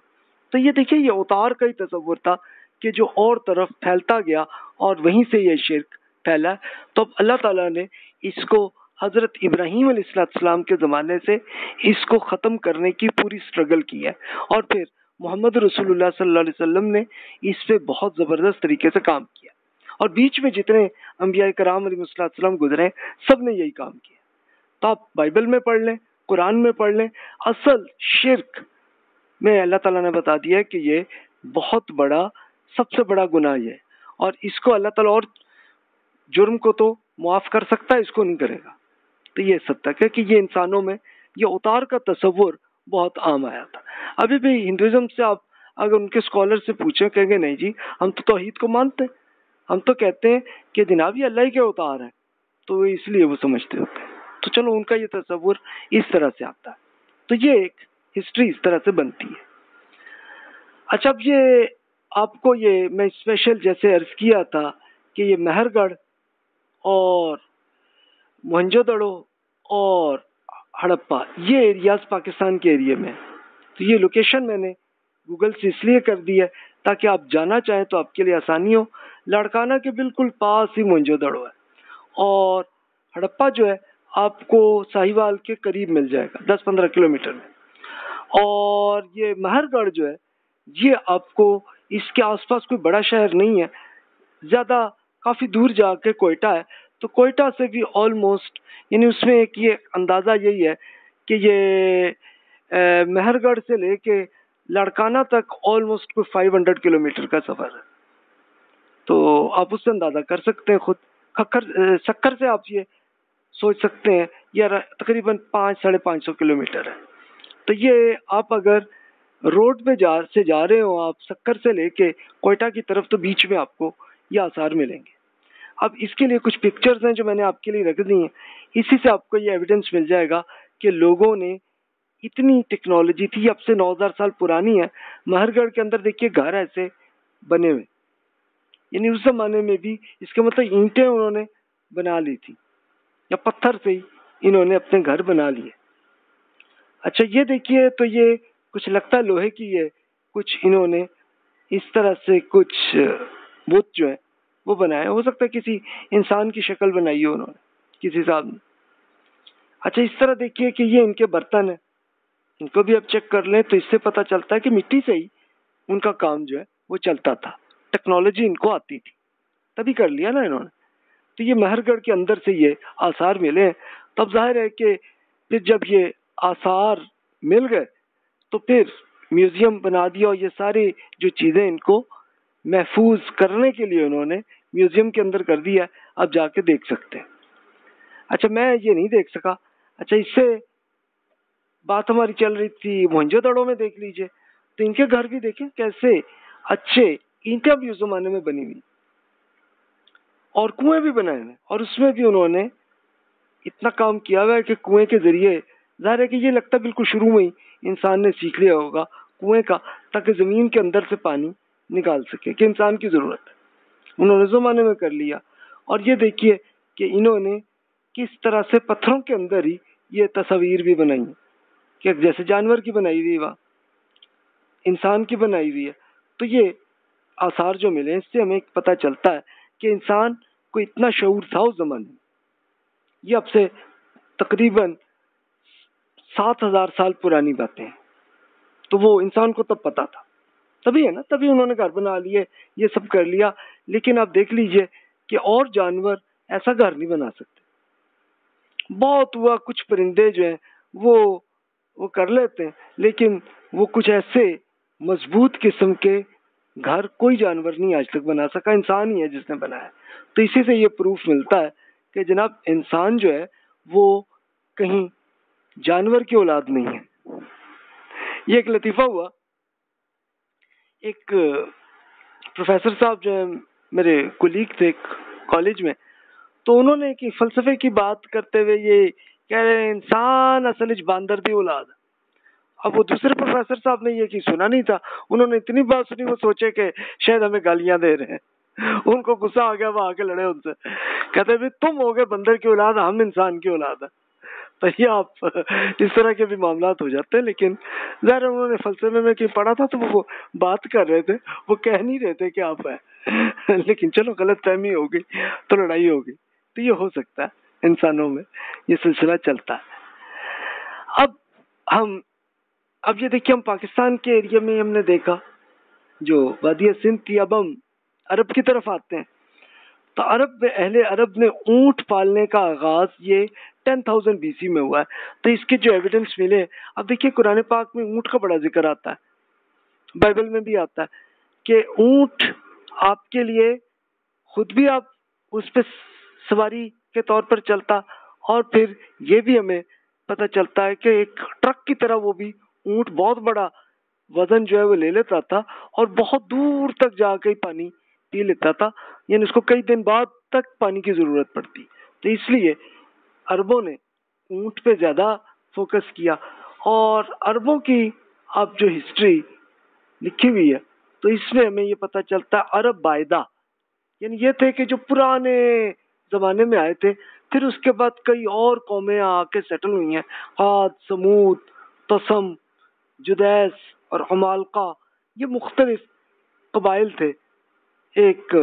تو یہ دیکھیے یہ اتار کا ہی تصور تھا کہ جو اور طرف پھیلتا گیا اور وہیں سے یہ شرک پھیلا۔ تو اب اللہ تعالیٰ نے اس کو حضرت ابراہیم علیہ السلام کے زمانے سے اس کو ختم کرنے کی پوری سٹرگل کی ہے۔ اور پھر محمد رسول اللہ صلی اللہ علیہ وسلم نے اس پہ بہت زبردست طریقے سے کام کیا۔ اور بیچ میں جتنے انبیاء کرام علیہ السلام گزرے، سب نے یہی کام کیا۔ تو آپ بائبل میں پڑھ لیں، قرآن میں پڑھ لیں، اصل شرک میں اللہ تعالیٰ نے بتا دیا کہ یہ بہت بڑا، سب سے بڑا گناہ یہ اور اس کو اللہ تعالیٰ اور جرم کو تو معاف کر سکتا ہے، اس کو نہیں کرے گا۔ تو یہ سب تک ہے کہ یہ انسانوں میں، یہ اتار کا تصور بہت عام آیا تھا۔ ابھی بھی ہندوازم سے آپ اگر ان کے اسکالر سے پوچھیں کہیں گے نہیں جی ہم تو توحید کو مانتے ہیں۔ ہم تو کہتے ہیں کہ جناب یہ اللہ ہی کے اتار ہے تو اس لیے وہ سمجھتے ہوتے ہیں۔ تو چلو ان کا یہ تصور اس طرح سے آتا ہے۔ تو یہ ایک ہسٹری اس طرح سے بنتی ہے۔ اچھا اب یہ آپ کو یہ میں اسپیشل جیسے عرض کیا تھا کہ یہ مہر گڑھ اور مہنجو دڑو اور ہڑپا یہ ایریاز پاکستان کے ایریے میں تو یہ لوکیشن میں نے گوگل سے اس لیے کر دی ہے تاکہ آپ جانا چاہیں تو آپ کے لیے آسانی ہو۔ لڑکانہ کے بالکل پاس ہی مہنجو دڑو ہے۔ اور ہڑپا جو ہے آپ کو ساہیوال کے قریب مل جائے گا، دس پندرہ کلو میٹر میں۔ اور یہ مہر گڑھ جو ہے، یہ آپ کو اس کے آس پاس کوئی بڑا شہر نہیں ہے۔ زیادہ کافی دور جا کے کوئٹہ ہے۔ تو کوئٹہ سے بھی آلموسٹ یعنی اس میں ایک یہ اندازہ یہی ہے کہ یہ مہر گڑھ سے لے کے لڑکانہ تک آلموسٹ کوئی فائیو ہنڈریڈ کلو میٹر کا سفر ہے۔ تو آپ اس سے اندازہ کر سکتے ہیں خود۔ کھکر سکر سے آپ یہ سوچ سکتے ہیں یا تقریباً پانچ، ساڑھے پانچ سو کلو میٹر ہے۔ تو یہ آپ اگر روڈ پہ جا، سے جا رہے ہوں آپ، سکر سے لے کے کوئٹہ کی طرف، تو بیچ میں آپ کو یہ آثار ملیں گے۔ اب اس کے لیے کچھ پکچرز ہیں جو میں نے آپ کے لیے رکھ دی ہیں۔ اسی سے آپ کو یہ ایویڈنس مل جائے گا کہ لوگوں نے اتنی ٹیکنالوجی تھی، اب سے نو ہزار سال پرانی ہے۔ مہر گڑھ کے اندر دیکھیے گھر ایسے بنے ہوئے۔ یعنی اس زمانے میں بھی اس کے مطلب اینٹیں انہوں نے بنا لی تھی، یا پتھر سے ہی انہوں نے اپنے گھر بنا لیے۔ اچھا یہ دیکھیے تو یہ کچھ لگتا ہے لوہے کی ہے، کچھ انہوں نے اس طرح سے کچھ بت جو ہے وہ بنائے ہو سکتا ہے کسی انسان کی شکل بنائی ہو انہوں نے، کسی صاحب نے۔ اچھا اس طرح دیکھیے کہ یہ ان کے برتن ہیں۔ ان کو بھی اب چیک کر لیں تو اس سے پتا چلتا ہے کہ مٹی سے ہی ان کا کام جو ہے وہ چلتا تھا۔ ٹیکنالوجی ان کو آتی تھی۔ تبھی کر لیا نا انہوں نے۔ تو یہ مہر گڑھ کے اندر سے یہ آثار ملے ہیں۔ تب ظاہر ہے کہ پھر جب یہ آثار مل گئے تو پھر میوزیم بنا دیا اور یہ ساری جو چیزیں ان کو محفوظ کرنے کے لیے انہوں نے میوزیم کے اندر کر دیا اب جا کے دیکھ سکتے ہیں۔ اچھا میں یہ نہیں دیکھ سکا۔ اچھا اس سے بات ہماری چل رہی تھی مہنجو دڑوں میں دیکھ لیجیے۔ تو ان کے گھر بھی دیکھیں کیسے اچھے اینٹیں بھی اس زمانے میں بنی ہوئی۔ اور کنویں بھی بنائے ہوئے۔ اور اس میں بھی انہوں نے اتنا کام کیا ہوا ہے کہ کنویں کے ذریعے، ظاہر ہے کہ یہ لگتا ہے بالکل شروع میں ہی انسان نے سیکھ لیا ہوگا کنویں کا، تاکہ زمین کے اندر سے پانی نکال سکے، کہ انسان کی ضرورت ہے۔ انہوں نے زمانے میں کر لیا۔ اور یہ دیکھیے کہ انہوں نے کس طرح سے پتھروں کے اندر ہی یہ تصاویر بھی بنائی ہیں۔ کہ جیسے جانور کی بنائی ہوئی وہاں، انسان کی بنائی ہوئی ہے، تو یہ آثار جو ملے اس سے ہمیں پتہ چلتا ہے کہ انسان کو اتنا شعور تھا اس زمانے میں۔ یہ اب سے تقریباً سات ہزار سال پرانی باتیں ہیں۔ تو وہ انسان کو تب پتا تھا۔ تبھی ہے نا، تبھی انہوں نے گھر بنا لیے، یہ سب کر لیا۔ لیکن آپ دیکھ لیجیے کہ اور جانور ایسا گھر نہیں بنا سکتے۔ بہت ہوا، کچھ پرندے جو ہیں، وہ وہ کر لیتے ہیں۔ لیکن وہ کچھ ایسے مضبوط قسم کے گھر کوئی جانور نہیں آج تک بنا سکا، انسان ہی ہے جس نے بنایا۔ تو اسی سے یہ پروف ملتا ہے کہ جناب انسان جو ہے وہ کہیں جانور کی اولاد نہیں ہے۔ یہ ایک لطیفہ ہوا۔ ایک پروفیسر صاحب جو ہے میرے کلیگ تھے کالج میں، تو انہوں نے کہ فلسفے کی بات کرتے ہوئے یہ کہہ رہے ہیں، انسان اصل باندر دی اولاد اب وہ دوسرے پروفیسر صاحب نے یہ کہ سنا نہیں تھا، انہوں نے اتنی بات سنی، وہ سوچے کہ شاید ہمیں گالیاں دے رہے ہیں۔ ان کو غصہ آ گیا، وہ آ کے لڑے ان سے۔ کہتے بھی، تم ہو گئے بندر کی اولاد، ہم انسان کی اولاد ہے تو یہ آپ اس طرح کے بھی معاملات ہو جاتے ہیں، لیکن ظاہر انہوں نے فلسفے میں کہیں پڑھا تھا تو وہ بات کر رہے تھے، وہ کہہ نہیں رہے تھے کہ آپ ہیں۔ لیکن چلو، غلط فہمی ہوگی تو لڑائی ہوگی تو یہ ہو سکتا ہے۔ انسانوں میں یہ سلسلہ چلتا ہے۔ اب ہم، اب یہ دیکھیے ہم پاکستان کے ایریا میں ہم نے دیکھا جو وادی سندھ تھی اب ہم عرب کی طرف آتے ہیں۔ تو عرب میں، اہل عرب نے اونٹ پالنے کا آغاز یہ ٹین تھاؤزینڈ بی سی میں ہوا ہے۔ تو اس کے جو ایویڈنس ملے، اب دیکھیے قرآن پاک میں اونٹ کا بڑا ذکر آتا ہے۔ بائبل میں بھی آتا ہے کہ اونٹ آپ کے لیے، خود بھی آپ اس پہ سواری کے طور پر چلتا اور پھر یہ بھی ہمیں پتہ چلتا ہے کہ ایک ٹرک کی طرح وہ بھی اونٹ بہت بڑا وزن جو ہے وہ لے لیتا تھا اور بہت دور تک جا کے پانی پی لیتا تھا یعنی اس کو کئی دن بعد تک پانی کی ضرورت پڑتی۔ تو اس لیے اربوں نے اونٹ پہ زیادہ فوکس کیا اور اربوں کی اب جو ہسٹری لکھی ہوئی ہے، تو اس میں ہمیں یہ پتا چلتا ہے عرب بائدہ یعنی یہ تھے کہ جو پرانے زمانے میں آئے تھے۔ پھر اس کے بعد کئی اور قومیں آ کے سیٹل ہوئی ہیں۔ ہاتھ سمود، تسم، جدیس اور عمالقہ، یہ مختلف قبائل تھے۔ ایک،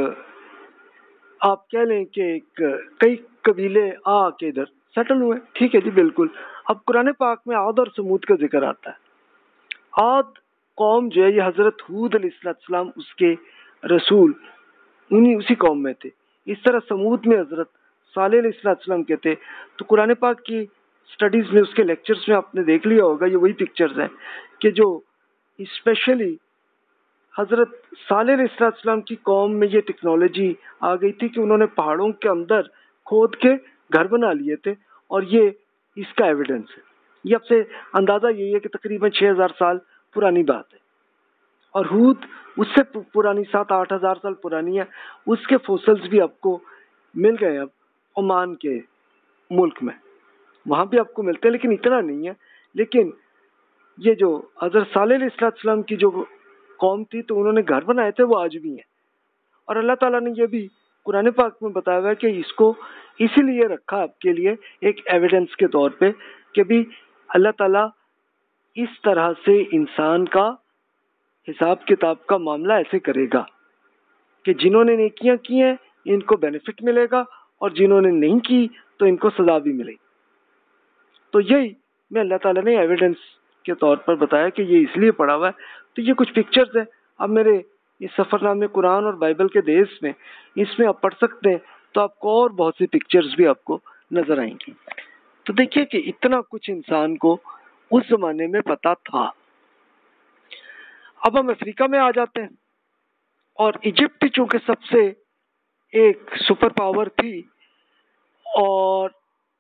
آپ کہہ لیں کہ ایک، کئی قبیلے آ کے ادھر سیٹل ہوئے۔ ٹھیک ہے جی بالکل۔ اب قرآن پاک میں آد اور سمود کا ذکر آتا ہے۔ آد قوم جو ہے، یہ حضرت حود علیہ السلام، اس کے رسول، انہی، اسی قوم میں تھے۔ اس طرح سمود میں حضرت صالح علیہ السلام کے تھے تو قرآن پاک کی اسٹڈیز میں، اس کے لیکچرز میں آپ نے دیکھ لیا ہوگا، یہ وہی پکچرز ہیں کہ جو اسپیشلی حضرت صالح علیہ السلام کی قوم میں یہ ٹیکنالوجی آ گئی تھی کہ انہوں نے پہاڑوں کے اندر کھود کے گھر بنا لیے تھے اور یہ اس کا ایویڈنس ہے۔ یہ اب سے اندازہ یہی ہے کہ تقریباً چھ ہزار سال پرانی بات ہے۔ اور ہود اس سے پرانی سات آٹھ ہزار سال پرانی ہے اس کے فوسلز بھی آپ کو مل گئے اب عمان کے ملک میں۔ وہاں بھی آپ کو ملتے ہیں لیکن اتنا نہیں ہے۔ لیکن یہ جو حضرت صالح علیہ السلام کی جو قوم تھی تو انہوں نے گھر بنائے تھے، وہ آج بھی ہیں۔ اور اللہ تعالیٰ نے یہ بھی قرآن پاک میں بتایا ہوا ہے کہ اس کو اسی لیے رکھا آپ کے لیے ایک ایویڈنس کے طور پہ کہ بھی اللہ تعالیٰ اس طرح سے انسان کا حساب کتاب کا معاملہ ایسے کرے گا کہ جنہوں نے نیکیاں کی ہیں، ان کو بینیفٹ ملے گا اور جنہوں نے نہیں کی تو ان کو سزا بھی ملے گی۔ تو یہی میں اللہ تعالیٰ نے ایویڈنس کے طور پر بتایا کہ یہ اس لیے پڑھا ہوا ہے۔ تو یہ کچھ پکچرز ہیں۔ اب میرے اس سفر نامے قرآن اور بائبل کے دیس میں اس میں آپ پڑھ سکتے ہیں۔ تو آپ کو اور بہت سی پکچرز بھی آپ کو نظر آئیں گی۔ تو دیکھیے کہ اتنا کچھ انسان کو اس زمانے میں پتا تھا۔ اب ہم افریقہ میں آ جاتے ہیں۔ اور ایجپٹ چونکہ سب سے ایک سپر پاور تھی، اور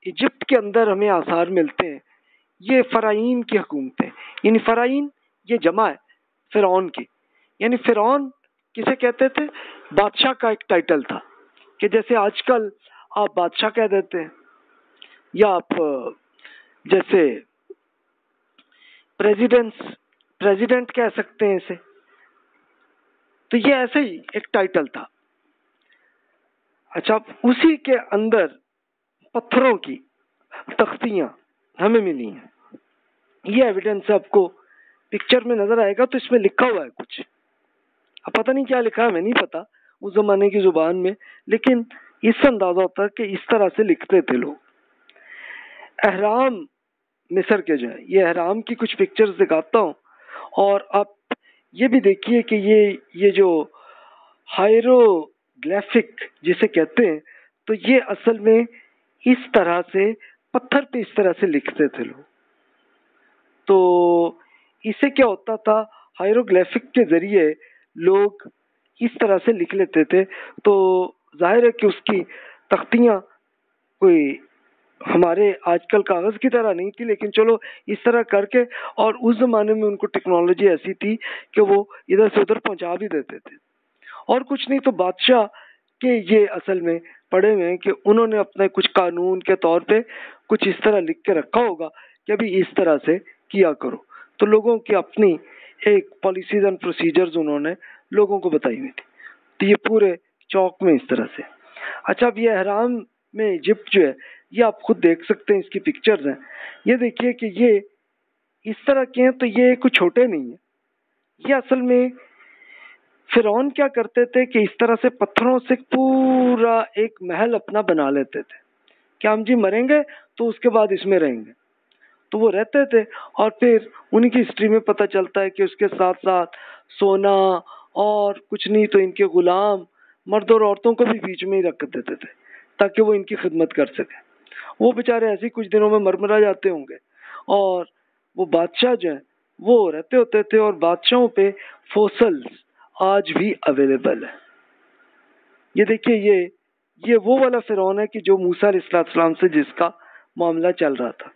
ایجپٹ کے اندر ہمیں آثار ملتے ہیں۔ یہ فرائین کی حکومتیں یعنی فرائین یہ جمع ہے، فرعون کی۔ یعنی فرعون کسے کہتے تھے؟ بادشاہ کا ایک ٹائٹل تھا۔ کہ جیسے آج کل آپ بادشاہ کہہ دیتے ہیں، یا آپ، جیسے پریزیڈنٹ کہہ سکتے ہیں اسے۔ تو یہ ایسے ہی ایک ٹائٹل تھا۔ اچھا اسی کے اندر پتھروں کی تختیاں ہمیں ملی ہیں۔ یہ ایویڈنس آپ کو پکچر میں نظر آئے گا تو اس میں لکھا ہوا ہے کچھ۔ اب پتہ نہیں کیا لکھا ہے میں نہیں پتا اس زمانے کی زبان میں، لیکن اس سے اندازہ ہوتا ہے کہ اس طرح سے لکھتے تھے لوگ۔ احرام مصر کے جو ہے یہ احرام کی کچھ پکچرز دکھاتا ہوں۔ اور آپ یہ بھی دیکھیے کہ یہ یہ جو ہائرو گلیفک جسے کہتے ہیں، تو یہ اصل میں اس طرح سے، پتھر پہ اس طرح سے لکھتے تھے لوگ۔ تو اسے کیا ہوتا تھا؟ ہائروگلیفک کے ذریعے لوگ اس طرح سے لکھ لیتے تھے۔ تو ظاہر ہے کہ اس کی تختیاں کوئی ہمارے آج کل کاغذ کی طرح نہیں تھی، لیکن چلو اس طرح کر کے اور اس زمانے میں ان کو ٹیکنالوجی ایسی تھی کہ وہ ادھر سے ادھر پہنچا بھی دیتے تھے۔ اور کچھ نہیں تو بادشاہ کے یہ اصل میں پڑھے ہوئے ہیں کہ انہوں نے اپنے کچھ قانون کے طور پہ کچھ اس طرح لکھ کے رکھا ہوگا کہ ابھی اس طرح سے کیا کرو۔ تو لوگوں کی اپنی ایک پالیسیز اینڈ پروسیجرز انہوں نے لوگوں کو بتائی ہوئی تھی۔ تو یہ پورے چوک میں اس طرح سے۔ اچھا اب یہ احرام میں ایجپٹ جو ہے یہ آپ خود دیکھ سکتے ہیں، اس کی پکچرز ہیں۔ یہ دیکھیے کہ یہ اس طرح کے ہیں تو یہ کچھ چھوٹے نہیں ہیں۔ یہ اصل میں فرعون کیا کرتے تھے کہ اس طرح سے پتھروں سے پورا ایک محل اپنا بنا لیتے تھے۔ کہ ہم جی مریں گے تو اس کے بعد اس میں رہیں گے؟ تو وہ رہتے تھے اور پھر انہیں کی ہسٹری میں پتہ چلتا ہے کہ اس کے ساتھ ساتھ سونا اور کچھ نہیں تو ان کے غلام مرد اور عورتوں کو بھی بیچ میں ہی رکھ دیتے تھے تاکہ وہ ان کی خدمت کر سکیں۔ وہ بیچارے ایسے کچھ دنوں میں مرمرا جاتے ہوں گے۔ اور وہ بادشاہ جو ہیں، وہ رہتے ہوتے تھے اور بادشاہوں پہ فوسلز آج بھی اویلیبل ہے یہ دیکھیے، یہ یہ وہ والا فرعون ہے کہ جو موسا علیہ السلام سے جس کا معاملہ چل رہا تھا۔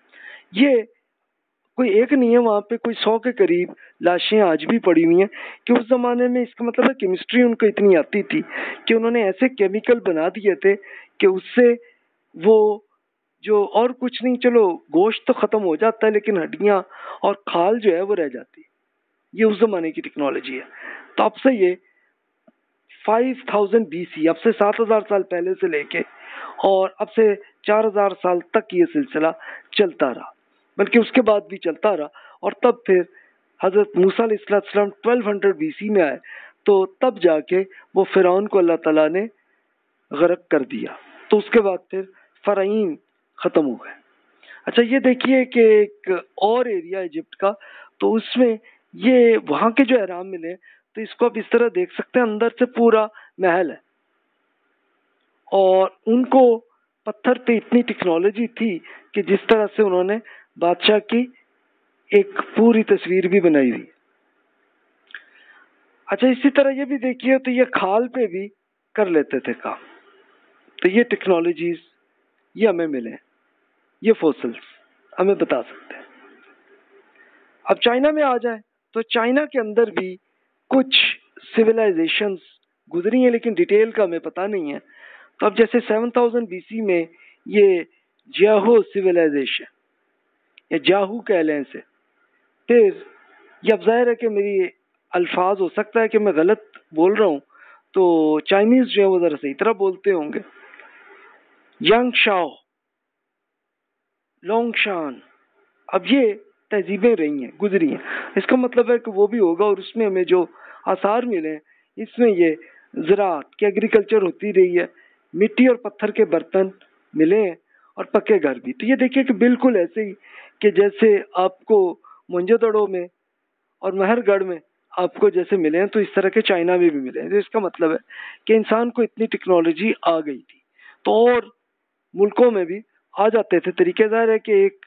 یہ کوئی ایک نہیں ہے، وہاں پہ کوئی سو کے قریب لاشیں آج بھی پڑی ہوئی ہیں کہ اس زمانے میں اس کا مطلب ہے کیمسٹری ان کو اتنی آتی تھی کہ انہوں نے ایسے کیمیکل بنا دیے تھے کہ اس سے وہ جو اور کچھ نہیں، چلو، گوشت تو ختم ہو جاتا ہے، لیکن ہڈیاں اور کھال جو ہے وہ رہ جاتی یہ اس زمانے کی ٹیکنالوجی ہے۔ تو اب سے یہ فائیو تھاؤزینڈ بی سی اب سے سات ہزار سال پہلے سے لے کے اور اب سے چار ہزار سال تک یہ سلسلہ چلتا رہا۔ بلکہ اس کے بعد بھی چلتا رہا۔ اور تب پھر حضرت موسیٰ علیہ السلام ٹویلو ہنڈریڈ بی سی میں آئے۔ تو تب جا کے وہ فرعون کو اللہ تعالیٰ نے غرق کر دیا۔ تو اس کے بعد پھر فرعین ختم ہو گئے۔ اچھا یہ دیکھیے کہ ایک اور ایریا ایجپٹ کا، تو اس میں یہ وہاں کے جو احرام ملے تو اس کو آپ اس طرح دیکھ سکتے ہیں، اندر سے پورا محل ہے۔ اور ان کو پتھر پہ اتنی ٹیکنالوجی تھی کہ جس طرح سے انہوں نے بادشاہ کی ایک پوری تصویر بھی بنائی ہوئی۔ اچھا اسی طرح یہ بھی دیکھیے، تو یہ کھال پہ بھی کر لیتے تھے کام۔ تو یہ ٹیکنالوجیز یہ ہمیں ملے۔ یہ فوسلس ہمیں بتا سکتے ہیں۔ اب چائنا میں آ جائیں تو چائنا کے اندر بھی کچھ سویلائزیشنس گزری ہیں، لیکن ڈیٹیل کا ہمیں پتہ نہیں ہے۔ تو اب جیسے سیون تھاؤزینڈ بی سی میں یہ جاہو سویلائزیشن یا جاہو کہہ لیں سے پھر یہ اب ظاہر ہے کہ میری الفاظ ہو سکتا ہے کہ میں غلط بول رہا ہوں، تو چائنیز جو ہے وہ ذرا صحیح طرح بولتے ہوں گے۔ ینگ شاؤ لونگ شان۔ اب یہ تہذیبیں رہی ہیں، گزری ہیں۔ اس کا مطلب ہے کہ وہ بھی ہوگا اور اس میں ہمیں جو آثار ملے ہیں، اس میں یہ زراعت کی ایگریکلچر ہوتی رہی ہے، مٹی اور پتھر کے برتن ملے ہیں اور پکے گھر بھی۔ تو یہ دیکھیے کہ بالکل ایسے ہی کہ جیسے آپ کو منجو میں اور مہر گڑھ میں آپ کو جیسے ملے ہیں، تو اس طرح کے چائنا میں بھی ملے ہیں۔ تو اس کا مطلب ہے کہ انسان کو اتنی ٹیکنالوجی آ گئی تھی۔ تو اور ملکوں میں بھی آ جاتے تھے۔ طریقے ظاہر ہے کہ ایک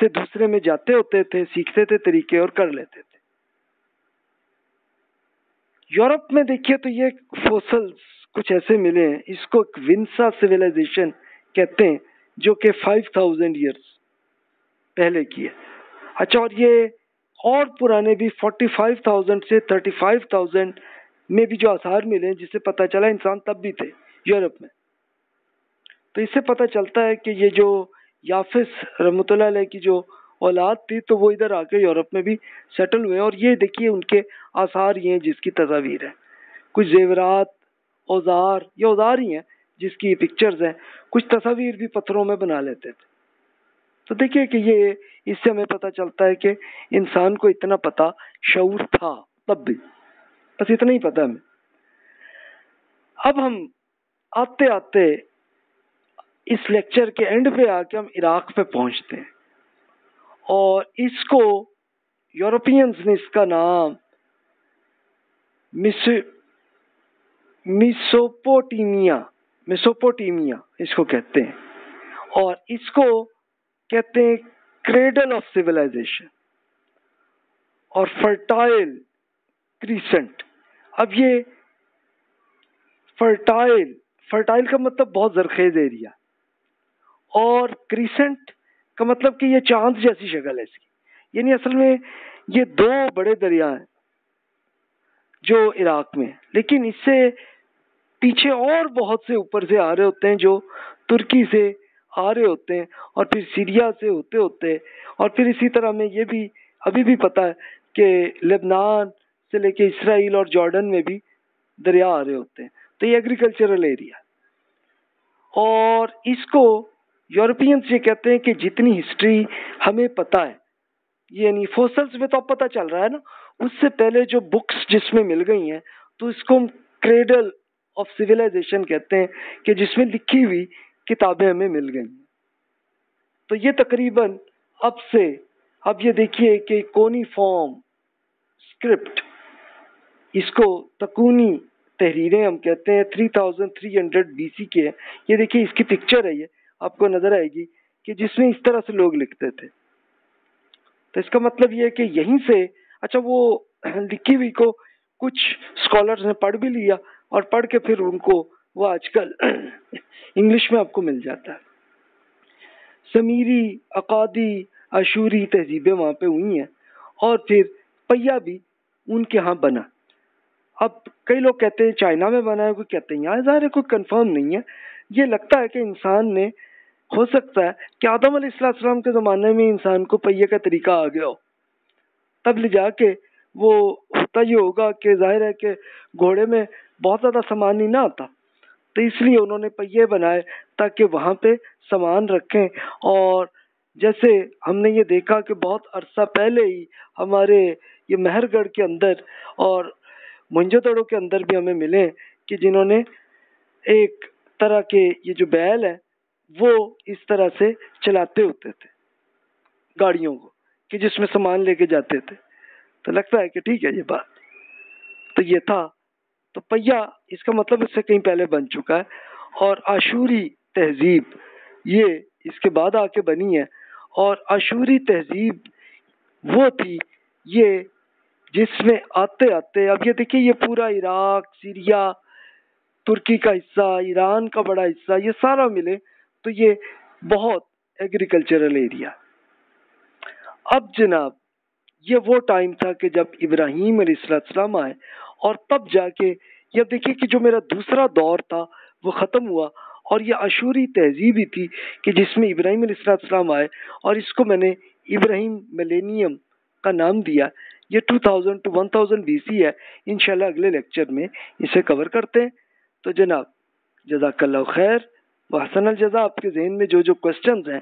سے دوسرے میں جاتے ہوتے تھے، سیکھتے تھے طریقے اور کر لیتے تھے۔ یورپ میں دیکھیے تو یہ فوسلس کچھ ایسے ملے ہیں، اس کو ایک ونسا سویلائزیشن کہتے ہیں، جو کہ فائیو تھاؤزینڈ ایئرس پہلے کی ہے۔ اچھا اور یہ اور پرانے بھی فورٹی فائیو تھاؤزینڈ سے تھرٹی فائیو تھاؤزینڈ میں بھی جو آثار ملے ہیں جس سے پتہ چلا انسان تب بھی تھے یورپ میں۔ تو اس سے پتہ چلتا ہے کہ یہ جو یافس رحمۃ اللہ علیہ کی جو اولاد تھی تو وہ ادھر آ کے یورپ میں بھی سیٹل ہوئے اور یہ دیکھیے ان کے آثار یہ ہیں جس کی تصاویر ہے کچھ زیورات، اوزار، یہ اوزار ہی ہیں جس کی پکچرز ہیں۔ کچھ تصاویر بھی پتھروں میں بنا لیتے تھے۔ تو دیکھیے کہ یہ اس سے ہمیں پتہ چلتا ہے کہ انسان کو اتنا پتا شعور تھا تب بھی۔ بس اتنا ہی پتا ہمیں اب ہم آتے آتے اس لیکچر کے اینڈ پہ آ کے ہم عراق پہ پہنچتے ہیں۔ اور اس کو یورپینس نے اس کا نام میسوپوٹیمیا میسوپوٹیمیا اس کو کہتے ہیں۔ اور اس کو کہتے ہیں کریڈل آف سیولائزیشن اور فرٹائل کریسنٹ۔ اب یہ فرٹائل فرٹائل کا مطلب بہت زرخیز ایریا اور کریسنٹ کا مطلب کہ یہ چاند جیسی شکل ہے اس کی۔ یعنی اصل میں یہ دو بڑے دریا ہیں جو عراق میں لیکن اس سے پیچھے اور بہت سے اوپر سے آ رہے ہوتے ہیں جو ترکی سے آ رہے ہوتے ہیں اور پھر سیریا سے ہوتے ہوتے اور پھر اسی طرح میں یہ بھی ابھی بھی پتا ہے کہ لبنان سے لے کے اسرائیل اور جارڈن میں بھی دریا آ رہے ہوتے ہیں۔ تو یہ ایگریکلچرل ایریا اور اس کو یورپینس یہ کہتے ہیں کہ جتنی ہسٹری ہمیں پتا ہے یعنی فوسلس میں تو اب پتہ چل رہا ہے نا، اس سے پہلے جو بکس جس میں مل گئی ہیں، تو اس کو ہم کریڈل آف سویلائزیشن کہتے ہیں کہ جس میں لکھی ہوئی کتابیں ہمیں مل گئی ہیں۔ تو یہ تقریباً اب سے، اب یہ دیکھیے کہ کونی فارم اسکرپٹ اس کو تکونی تحریریں ہم کہتے ہیں three thousand three hundred B C کے۔ یہ دیکھیے اس کی پکچر ہے یہ۔ آپ کو نظر آئے گی کہ جس میں اس طرح سے لوگ لکھتے تھے۔ تو اس کا مطلب یہ ہے کہ یہیں سے اچھا وہ لکھی ہوئی کو کچھ اسکالرس نے پڑھ بھی لیا اور پڑھ کے پھر ان کو وہ آج کل انگلش میں آپ کو مل جاتا ہے۔ سمیری اقادی اشوری تہذیبیں وہاں پہ ہوئی ہیں اور پھر پہیا بھی ان کے ہاں بنا۔ اب کئی لوگ کہتے ہیں چائنا میں بنا ہے، کوئی کہتے ہیں یہاں، ظاہر ہے کوئی کنفرم نہیں ہے۔ یہ لگتا ہے کہ انسان نے ہو سکتا ہے کہ آدم علیہ السلام کے زمانے میں انسان کو پہیے کا طریقہ آ گیا ہو۔ تب لے جا کے وہ ہوتا یہ ہوگا کہ ظاہر ہے کہ گھوڑے میں بہت زیادہ سامان نہیں نہ آتا۔ تو اس لیے انہوں نے پہیے بنائے تاکہ وہاں پہ سامان رکھیں۔ اور جیسے ہم نے یہ دیکھا کہ بہت عرصہ پہلے ہی ہمارے یہ مہر گڑھ کے اندر اور منجو کے اندر بھی ہمیں ملے کہ جنہوں نے ایک طرح کے یہ جو بیل ہے وہ اس طرح سے چلاتے ہوتے تھے گاڑیوں کو، کہ جس میں سامان لے کے جاتے تھے۔ تو لگتا ہے کہ ٹھیک ہے، یہ بات۔ تو یہ تھا۔ تو پہیا، اس کا مطلب اس سے کہیں پہلے بن چکا ہے۔ اور آشوری تہذیب، یہ اس کے بعد آ کے بنی ہے۔ اور آشوری تہذیب وہ تھی، یہ جس میں آتے آتے، اب یہ دیکھیے، یہ پورا عراق، سیریا، ترکی کا حصہ، ایران کا بڑا حصہ، یہ سارا ملے۔ تو یہ بہت ایگریکلچرل ایریا اب جناب، یہ وہ ٹائم تھا کہ جب ابراہیم علیہ السلام آئے اور تب جا کے یہ دیکھیے کہ جو میرا دوسرا دور تھا، وہ ختم ہوا اور یہ اشوری تہذیب ہی تھی کہ جس میں ابراہیم علیہ السلام آئے اور اس کو میں نے ابراہیم ملینیم کا نام دیا۔ یہ two thousand to one thousand B C ہے۔ انشاءاللہ اگلے لیکچر میں اسے کور کرتے ہیں۔ تو جناب، جزاک اللہ خیر۔ وہ حسن الجزا آپ کے ذہن میں جو جو کوشچنز ہیں،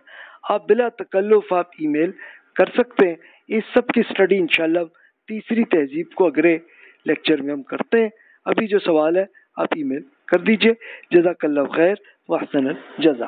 آپ بلا تکلف آپ ای میل کر سکتے ہیں۔ اس سب کی اسٹڈی انشاءاللہ تیسری تہذیب کو اگلے لیکچر میں ہم کرتے ہیں۔ ابھی جو سوال ہے، آپ ای میل کر دیجیے جزاک اللہ خیر و حسن الجزا